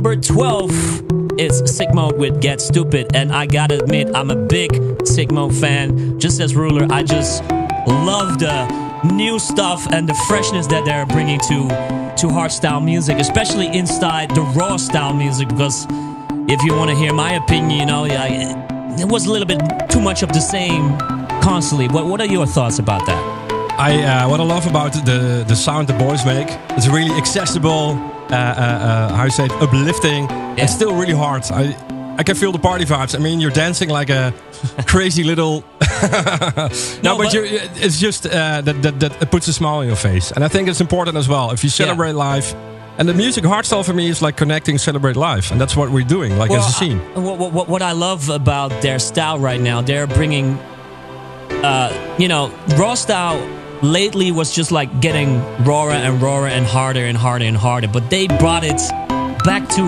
Number 12, it's Sickmode with Get Stupid. And I gotta admit, I'm a big Sickmode fan. Just as Rooler, I just love the new stuff and the freshness that they're bringing to, to hardstyle music, especially inside the raw style music. Because if you want to hear my opinion, you know, yeah, it was a little bit too much of the same constantly. What What are your thoughts about that? I uh, what I love about the the sound the boys make. It's really accessible. Uh, uh, uh, how you say it? Uplifting. and still really hard. I I can feel the party vibes. I mean, you're dancing like a [laughs] crazy little. [laughs] no, but, but- you're, it's just uh, that, that that it puts a smile on your face, and I think it's important as well. If you celebrate life, and the music hardstyle for me is like connecting, celebrate life, and that's what we're doing, like as a scene. I- what, what, what I love about their style right now, they're bringing, uh, you know, raw style lately was just like getting rawer and rawer and harder and harder and harder, but they brought it back to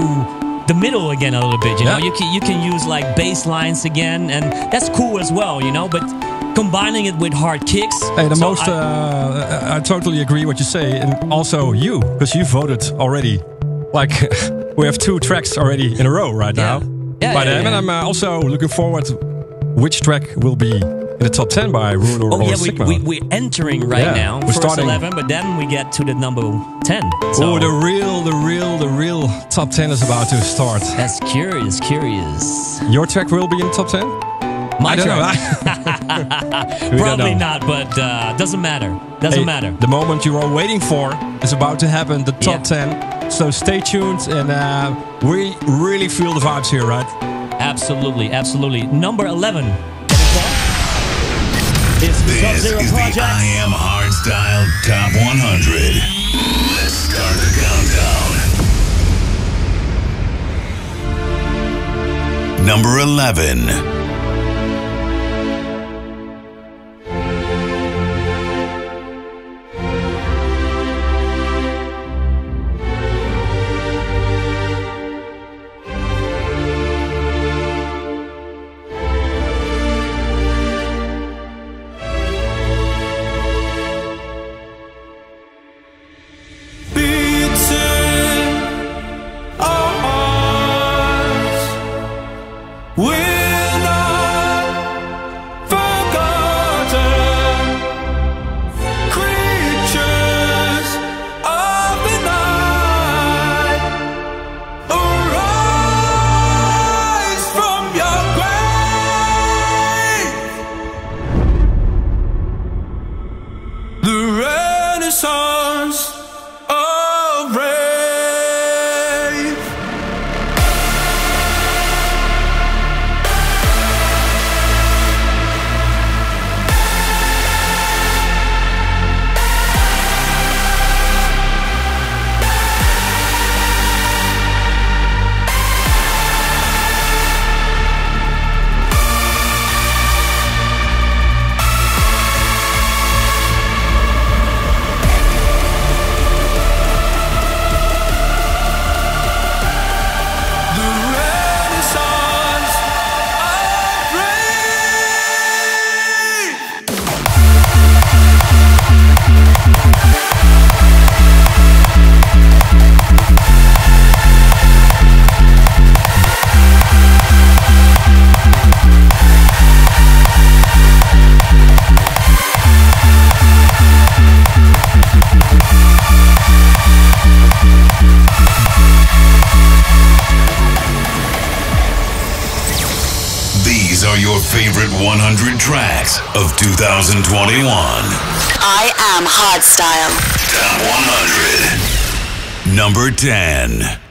the middle again a little bit. You know, you can you can use like bass lines again, and that's cool as well. You know, but combining it with hard kicks. Hey, the so most. I- uh, I totally agree what you say, and also you, because you voted already. Like [laughs] we have two tracks already in a row right now Yeah, by yeah, them, yeah. and I'm uh, also looking forward to which track will be in the top ten by Rooler Oh or yeah, we, Sigma. we, we're entering right Yeah, now. we're first starting. 11, but then we get to the number 10. So oh, the real, the real, the real top ten is about to start. That's curious, curious. Your track will be in the top ten. My I don't turn. know. [laughs] [laughs] Probably know. not, but uh, doesn't matter. Doesn't Hey, matter. The moment you are waiting for is about to happen. The top 10. So stay tuned and uh, we really feel the vibes here, right? Absolutely, absolutely. Number 11. It's the This Sub-Zero is the I Am Hardstyle Top 100. Let's start the countdown. Number 11. Of 2021. I am Hardstyle. Top 100. Number 10.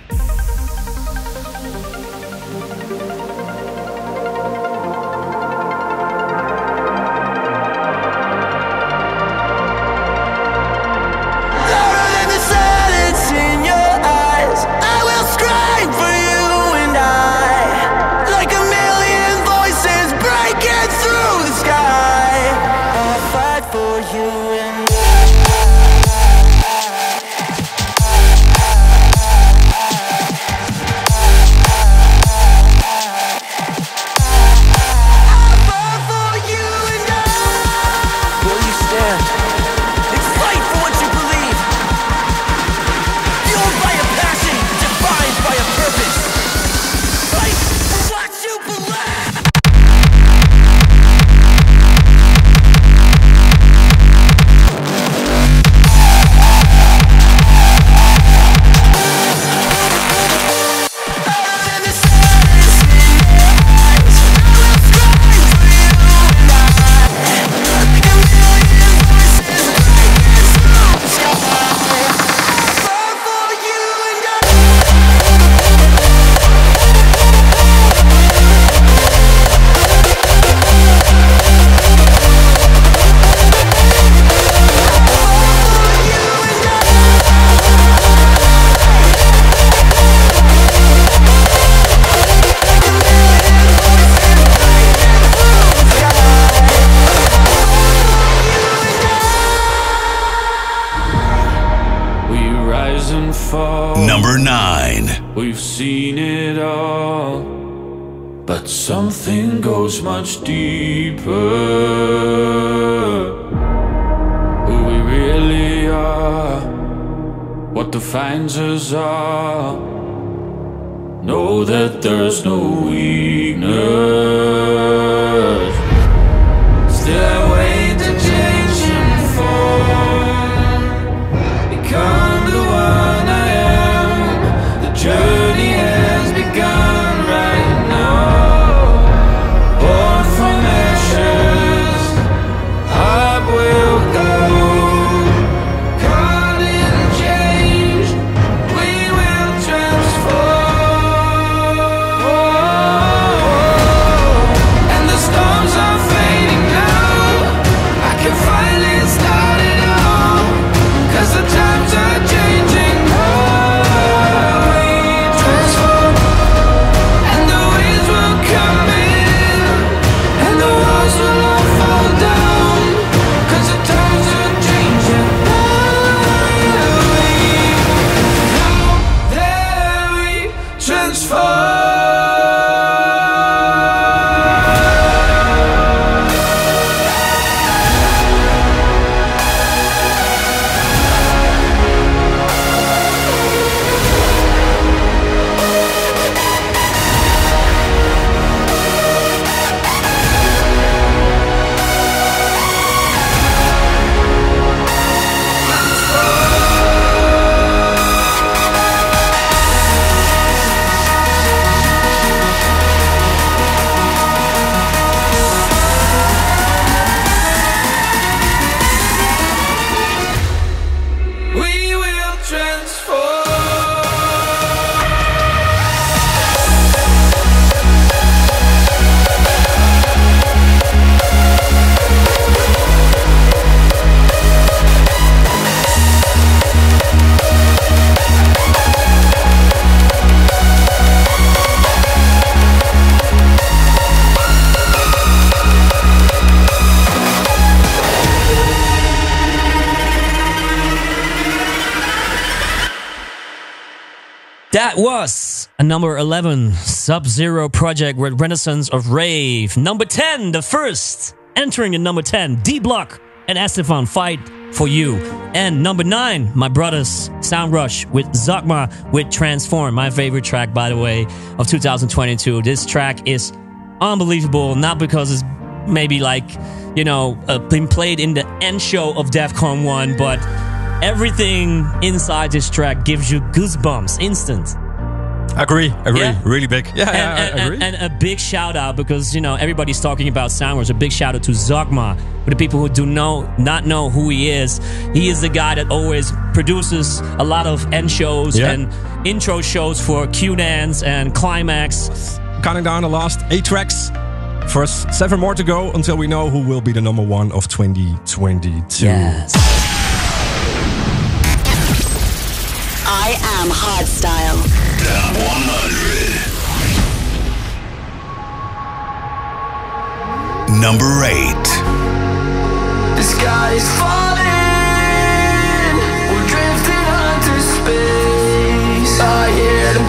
Number 11 Sub Zero project with Renaissance of Rave. Number 10, the first entering in number 10, D-Block and S-te-Fan Fight for You. And number 9, my brothers Sound Rush with Sogma with Transform, my favorite track, by the way, of 2022. This track is unbelievable, not because it's maybe like, you know, uh, been played in the end show of Defqon.1, but everything inside this track gives you goosebumps instant. Agree, agree. Yeah. Really big. Yeah, and, yeah, I and- agree. and- and a big shout out because you know everybody's talking about Sound Rush. A big shout out to Sogma. For the people who do know not know who he is, he is the guy that always produces a lot of end shows Yeah. and intro shows for Q Dance and Climax. Counting down the last eight tracks. For us, seven more to go until we know who will be the number one of 2022. Yes. I am hardstyle. Top 100. Number 8. The sky is falling. We're drifting onto space. I hear them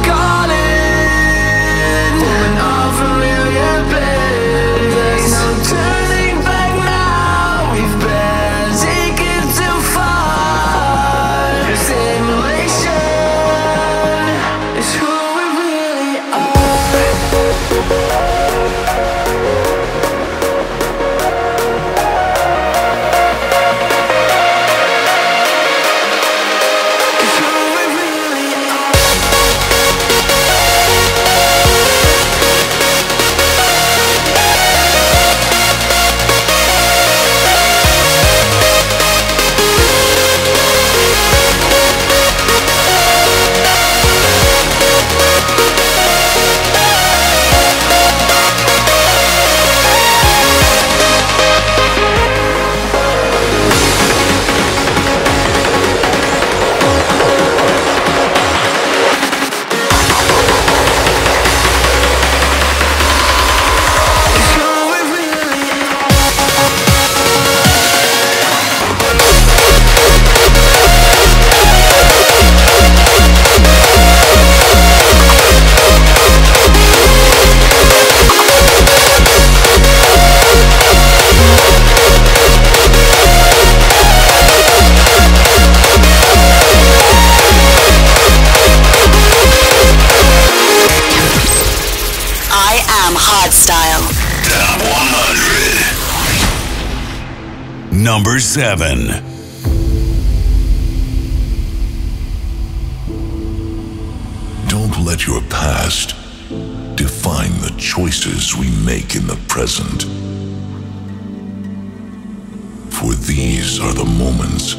Number 7. Don't let your past define the choices we make in the present. For these are the moments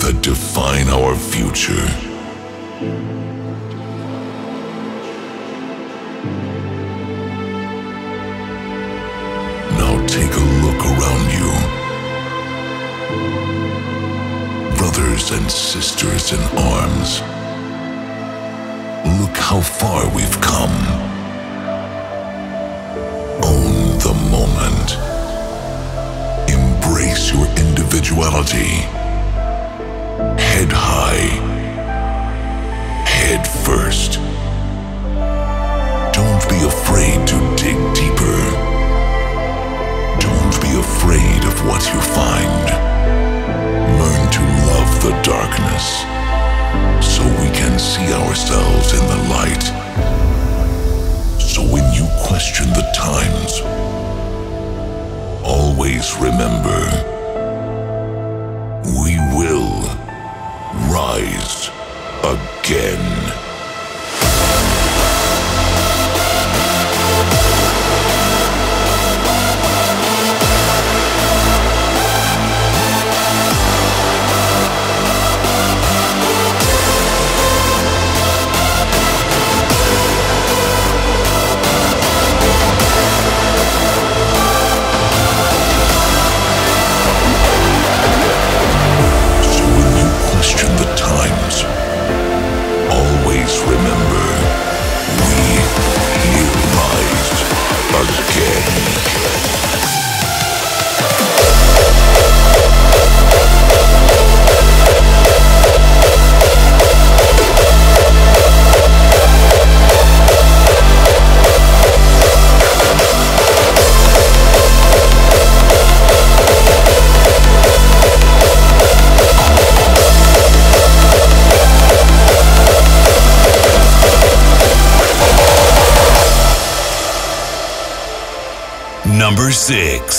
that define our future. Sisters in arms. Look how far we've come. Own the moment. Embrace your individuality. Head high. Head first. Don't be afraid to dig deeper. Don't be afraid of what you find the darkness so we can see ourselves in the light. So when you question the times, always remember we will rise again. again. Six.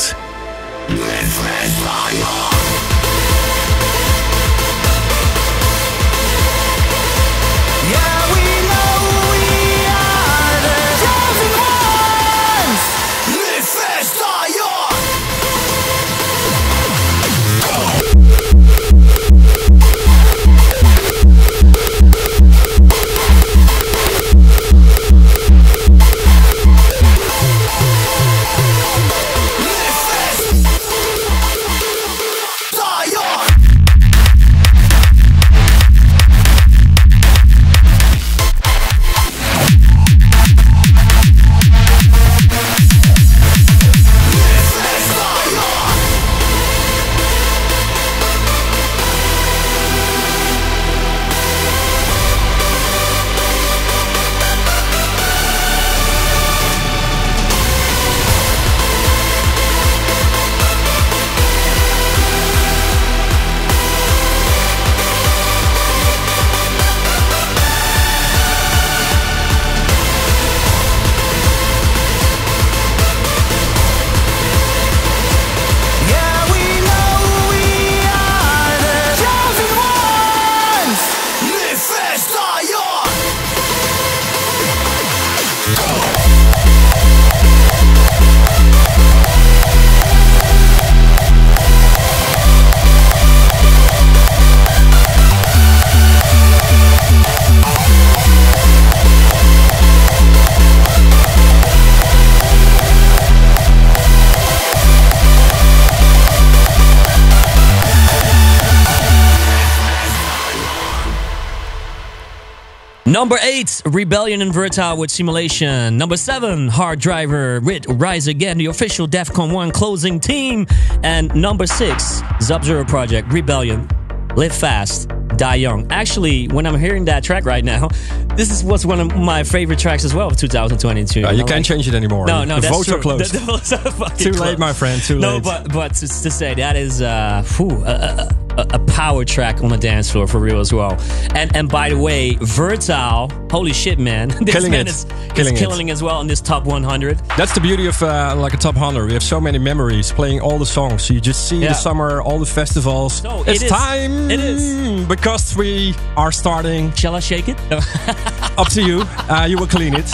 Number eight, Rebelion and Vertile with Simulation. Number seven, Hard Driver with Rise Again, the official Defqon.1 closing team. And number six, Sub Zero Project, Rebelion, Live Fast, Die Young. Actually, when I'm hearing that track right now, this is what's one of my favorite tracks as well of 2022. Uh, you can't like- change it anymore. No, no, the that's votes true. are [laughs] closed. The, the votes are Too late, my friend, too no, late. No, but but to, to say that is uh, whew, a, a, a, power track on the dance floor for real as well. And and by the way, Vertile, holy shit, man, [laughs] this Killing man it. is, Killing is it. killing as well in this top 100. That's the beauty of uh, like a top 100. We have so many memories playing all the songs. You just see Yeah. the summer, all the festivals. It it's time. It is. Because we are starting. Shall I shake it? [laughs] Up to you. Uh, you will clean it.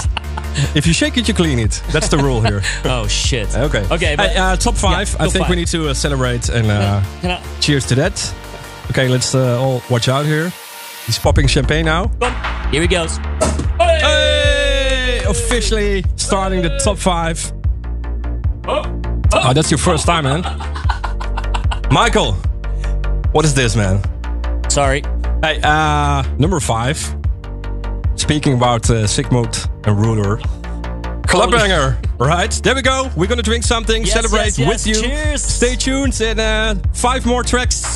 If you shake it, you clean it. That's the rule here. [laughs] oh shit. Okay. Okay, but- uh, top five. Yeah, I think five. we need to uh, celebrate and uh, cheers to that. Okay, let's uh, all watch out here. He's popping champagne now. Here he goes. Hey! Officially starting the top five. Oh, that's your first time, man. Michael, what is this, man? Sorry. Hey, uh, number five. Speaking about uh, Sickmode and Rooler. Clubbanger, right? There we go. We're gonna drink something, Yes, celebrate yes, yes. with you. Cheers. Stay tuned, and uh, five more tracks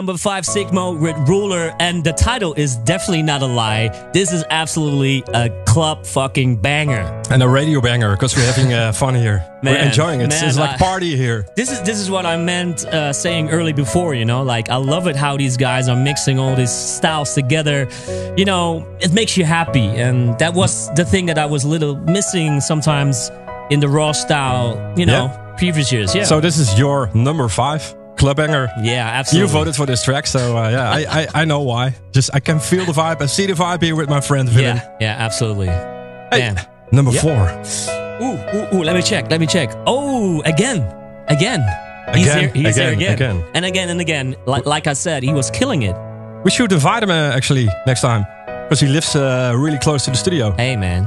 number five, Sickmode with Rooler, and the title is definitely not a lie. This is absolutely a club fucking banger. And a radio banger because we're having uh, fun here. we're enjoying it. It's, man, it's like party here. This is this is what I meant uh, saying early before. You know, like I love it how these guys are mixing all these styles together. You know, it makes you happy, and that was the thing that I was a little missing sometimes in the raw style. You know, Yeah. previous years. Yeah. So this is your number five club banger. yeah, absolutely. You voted for this track, so uh, yeah, I, I I know why. Just I can feel the vibe. I see the vibe here with my friend Willem. Yeah, yeah, absolutely. Hey, Man. number Yeah. four. Ooh, ooh, ooh, let me check. Let me check. Oh, again. Again. He's Again, here. He's here again, again. again. And again and again. Like, like I said, he was killing it. We should invite him uh, actually next time because he lives uh, really close to the studio. Hey, man.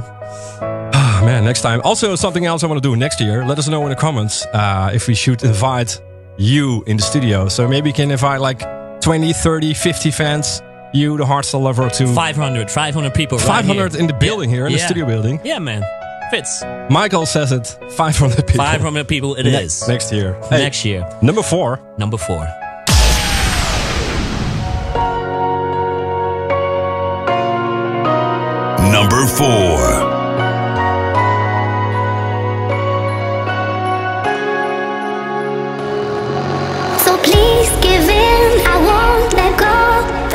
Ah, man, next time. Also, something else I want to do next year. Let us know in the comments uh, if we should invite you in the studio. So maybe you can invite like 20, 30, 50 fans. You, the hardstyle lover, to 500, 500 people. 500 here. in the building here, in the studio building. Yeah, man. Fits. Michael says it 500 people. 500 people it Ne- is. Next year. Next year. Number four. Number four. Number four.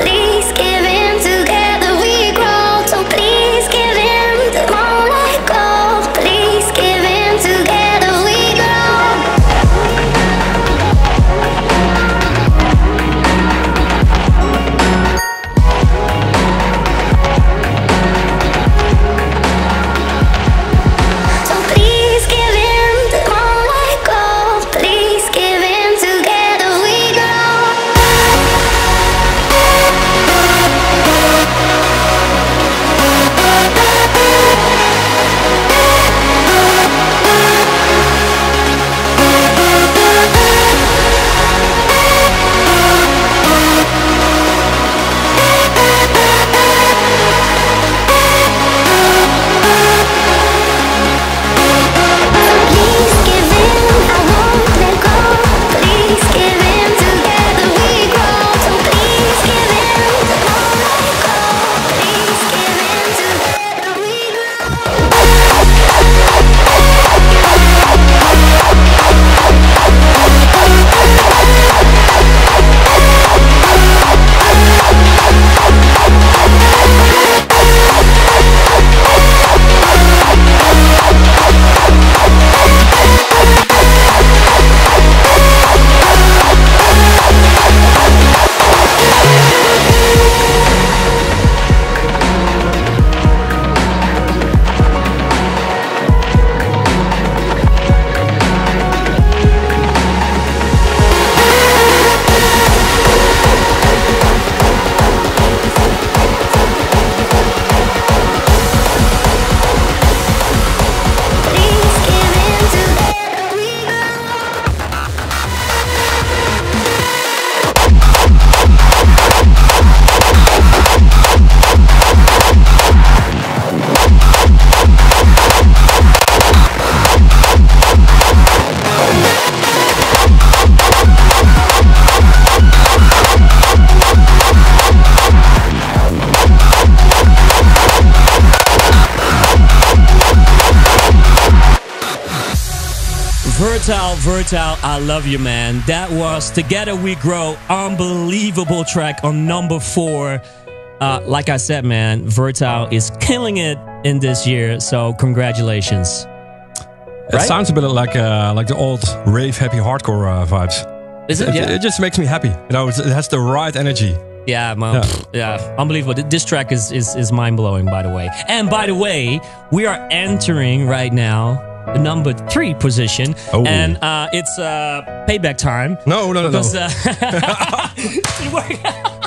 Please love you, man. That was Together We Grow, unbelievable track on number four. Uh, like I said, man, Vertile is killing it in this year, so congratulations. It Right? sounds a bit like uh, like the old rave happy hardcore uh, vibes. Is it? It, Yeah. it just makes me happy. You know, it has the right energy. Yeah, man. Yeah. Yeah. unbelievable. This track is is, is mind blowing, by the way. And by the way, we are entering right now number three position, Oh. and uh, it's uh, payback time. No, no, no, because, no. Uh, [laughs]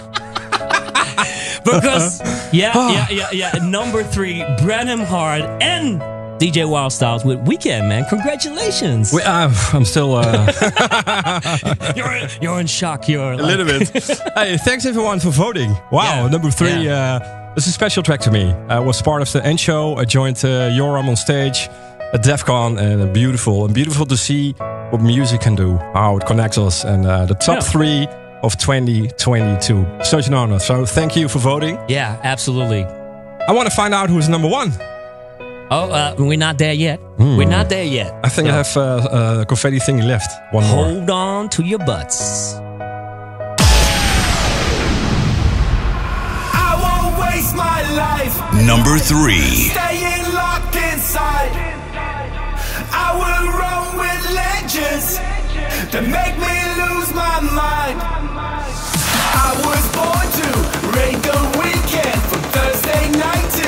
because yeah, [sighs] yeah, yeah, yeah. Number three, Brennan Heart and DJ Wildstylez with Weekend, man. Congratulations. We, uh, I'm still uh, [laughs] [laughs] you're you're in shock. You're a little bit. hey, thanks everyone for voting. Wow, number three. Uh, this is a special track to me. I was part of the end show. I joined uh, Joram on stage at Defqon, and uh, beautiful and beautiful to see what music can do, how it connects us, and uh, the top Yeah. three of 2022. Such an honor. So thank you for voting. Yeah, absolutely. I want to find out who's number one. Oh, uh, we're not there yet. Hmm. We're not there yet. I think I have uh, a confetti thing left. One more. Hold on to your butts. I won't waste my life Number three. staying locked inside. I will run with legends that make me lose my mind. I was born to raid the weekend from Thursday night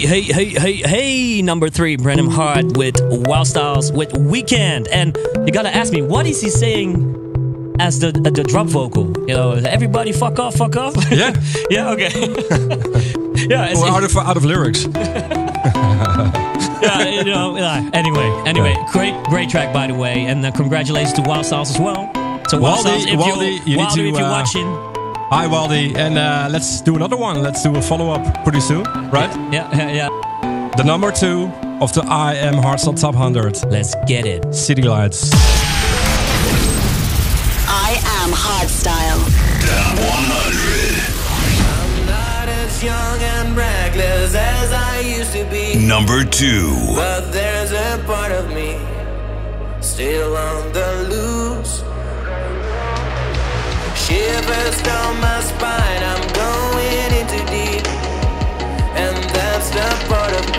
Hey, hey, hey, hey, number three, Brennan Heart with Wildstylez with Weekend. And you gotta ask me, what is he saying as the uh, the drop vocal? You know, everybody fuck off, fuck off? [laughs] Yeah. [laughs] yeah, okay. [laughs] yeah, it's, Well, out of out of lyrics. yeah, you know, yeah. Anyway, anyway, great, great track by the way, and uh, congratulations to Wildstylez as well. So Wildstylez, if you're, you Wildy, to, if you're uh, watching, Hi, Waldy, and uh, let's do another one. Let's do a follow up pretty soon, right? Yeah, yeah, yeah. The number two of the I Am Hardstyle Top 100. Let's get it. City Lights. I am hardstyle. Top 100. I'm not as young and reckless as I used to be. Number two. But there's a part of me still on the loose. Shivers down my spine, I'm going into deep. And that's the part of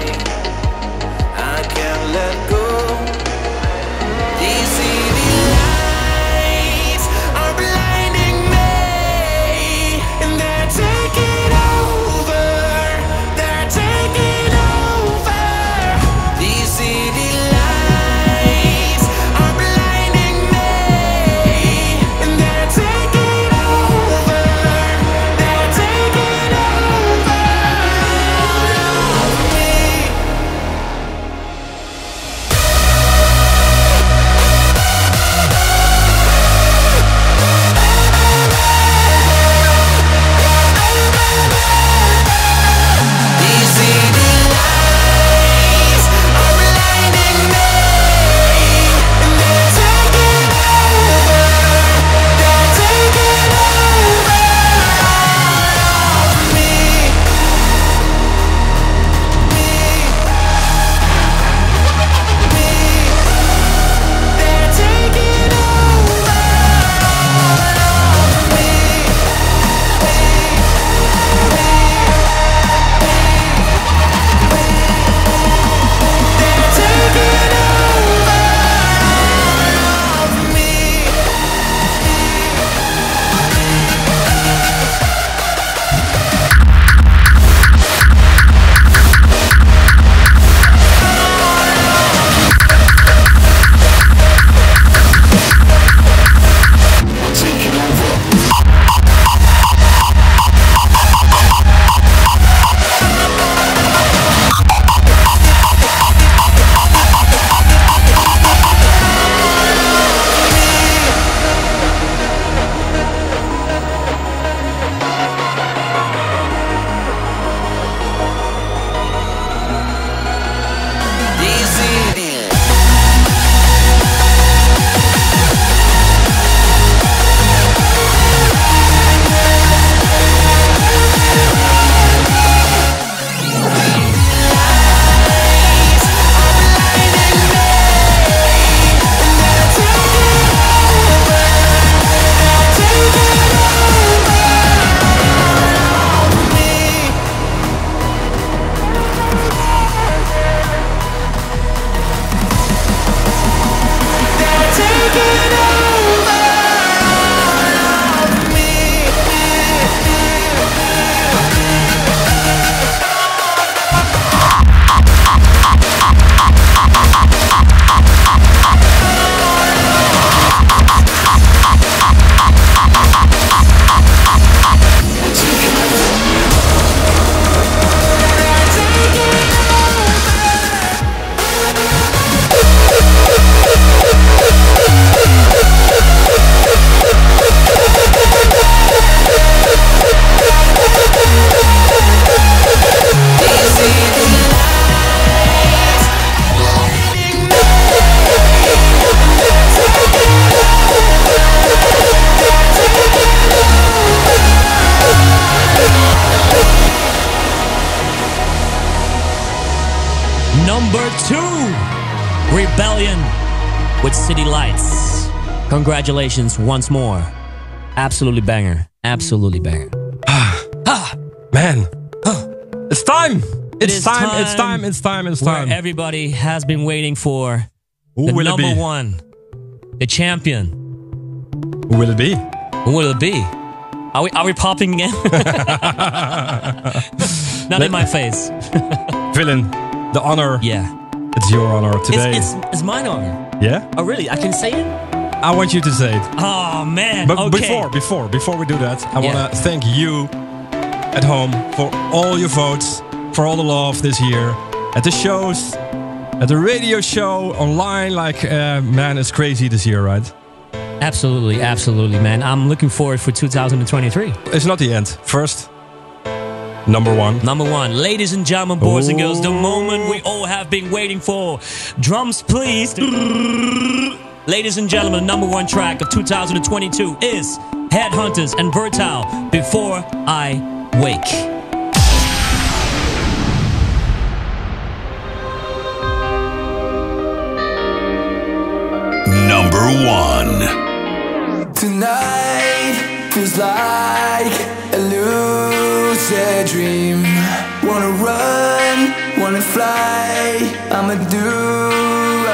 Congratulations once more. Absolutely banger. Absolutely banger. [sighs] Ah, man. It's time. It's is time. It's time. It's time. It's Where time. everybody has been waiting for Who the will it number be? one, the champion. Who will it be? Who will it be? Are we are we popping again? [laughs] Not in my face. [laughs] Villain, the honor. Yeah. It's your honor today. It's, it's, it's mine honor. yeah? Oh, really? I can say it? I want you to say it. Oh, man. But okay. before, before, before we do that, I Yeah. want to thank you at home for all your votes, for all the love this year, at the shows, at the radio show, online. Like, uh, man, it's crazy this year, right? Absolutely, absolutely, man. I'm looking forward for 2023. It's not the end. First, number one. Number one, ladies and gentlemen, boys and girls, the moment we all have been waiting for. Drums, please. Ladies and gentlemen, the number one track of 2022 is Headhunterz and Vertile Before I Wake. Number one. Tonight feels like a lucid dream. Wanna run, wanna fly. I'ma do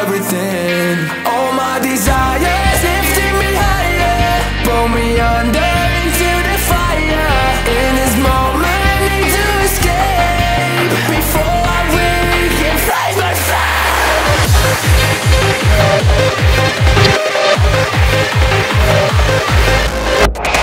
everything. All my desires lifting me higher. Pull me under into the fire. In this moment, need to escape before I wake and fly my In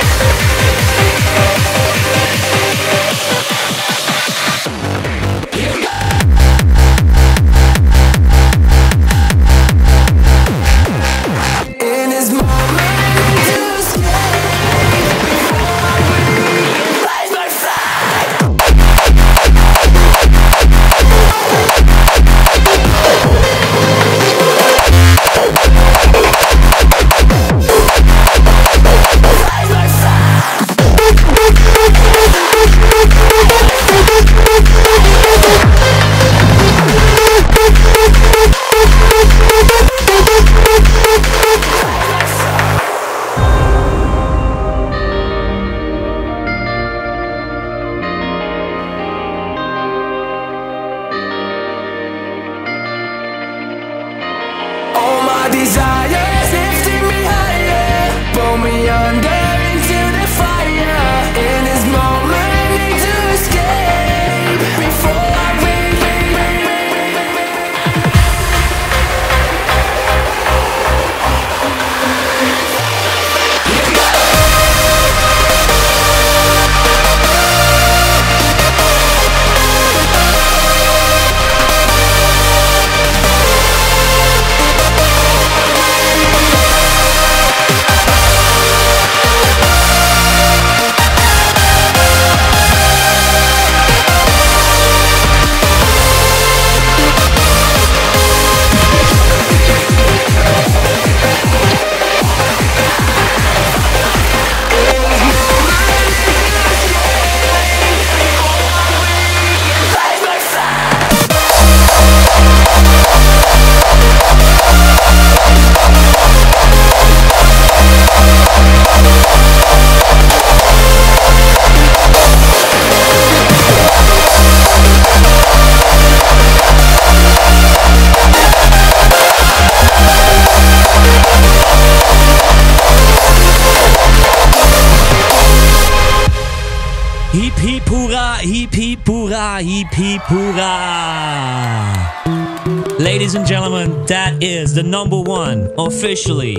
officially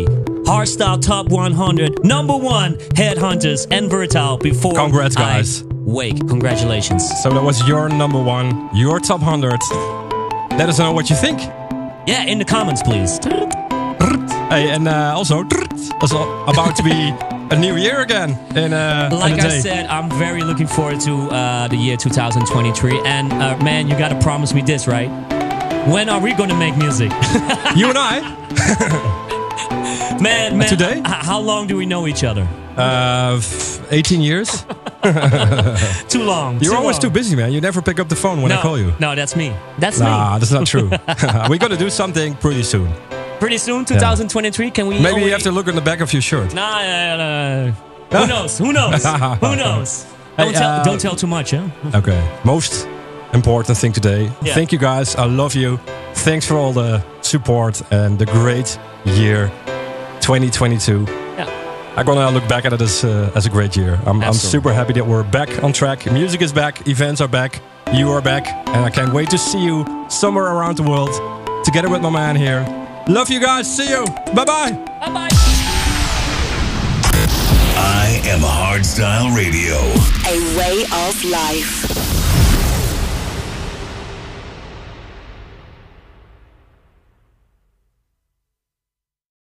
Hardstyle Top 100, number one Headhunterz and Vertile before Congrats, I guys. wake. Congratulations. So that was your number one, your top 100. Let us know what you think. Yeah, in the comments, please. Hey, and uh, also, it's about to be [laughs] a new year again in, uh, Like I said, I'm very looking forward to uh, the year 2023. And uh, man, you gotta promise me this, right? When are we gonna make music? [laughs] you and I? [laughs] man, man. today? how long do we know each other? Uh, 18 years? [laughs] [laughs] Too long. You're too always long. too busy, man. You never pick up the phone when no, I call you. No, that's me. That's Nah, me. that's not true. [laughs] We're gonna do something pretty soon. Pretty soon, 2023. Can we? Maybe already- you have to look on the back of your shirt. Nah, nah, nah, nah. Who knows? Who knows? Who knows? Don't, Hey, tell, uh, don't tell too much, huh? Okay. Most important thing today. Yeah. Thank you guys. I love you. Thanks for all the support and the great year 2022. Yeah. I'm gonna look back at it as, uh, as a great year. I'm, I'm super happy that we're back on track. Music is back. Events are back. you are back, and I can't wait to see you somewhere around the world together with my man here. Love you guys. See you. Bye bye. Bye bye. I am Hardstyle Radio. A way of life.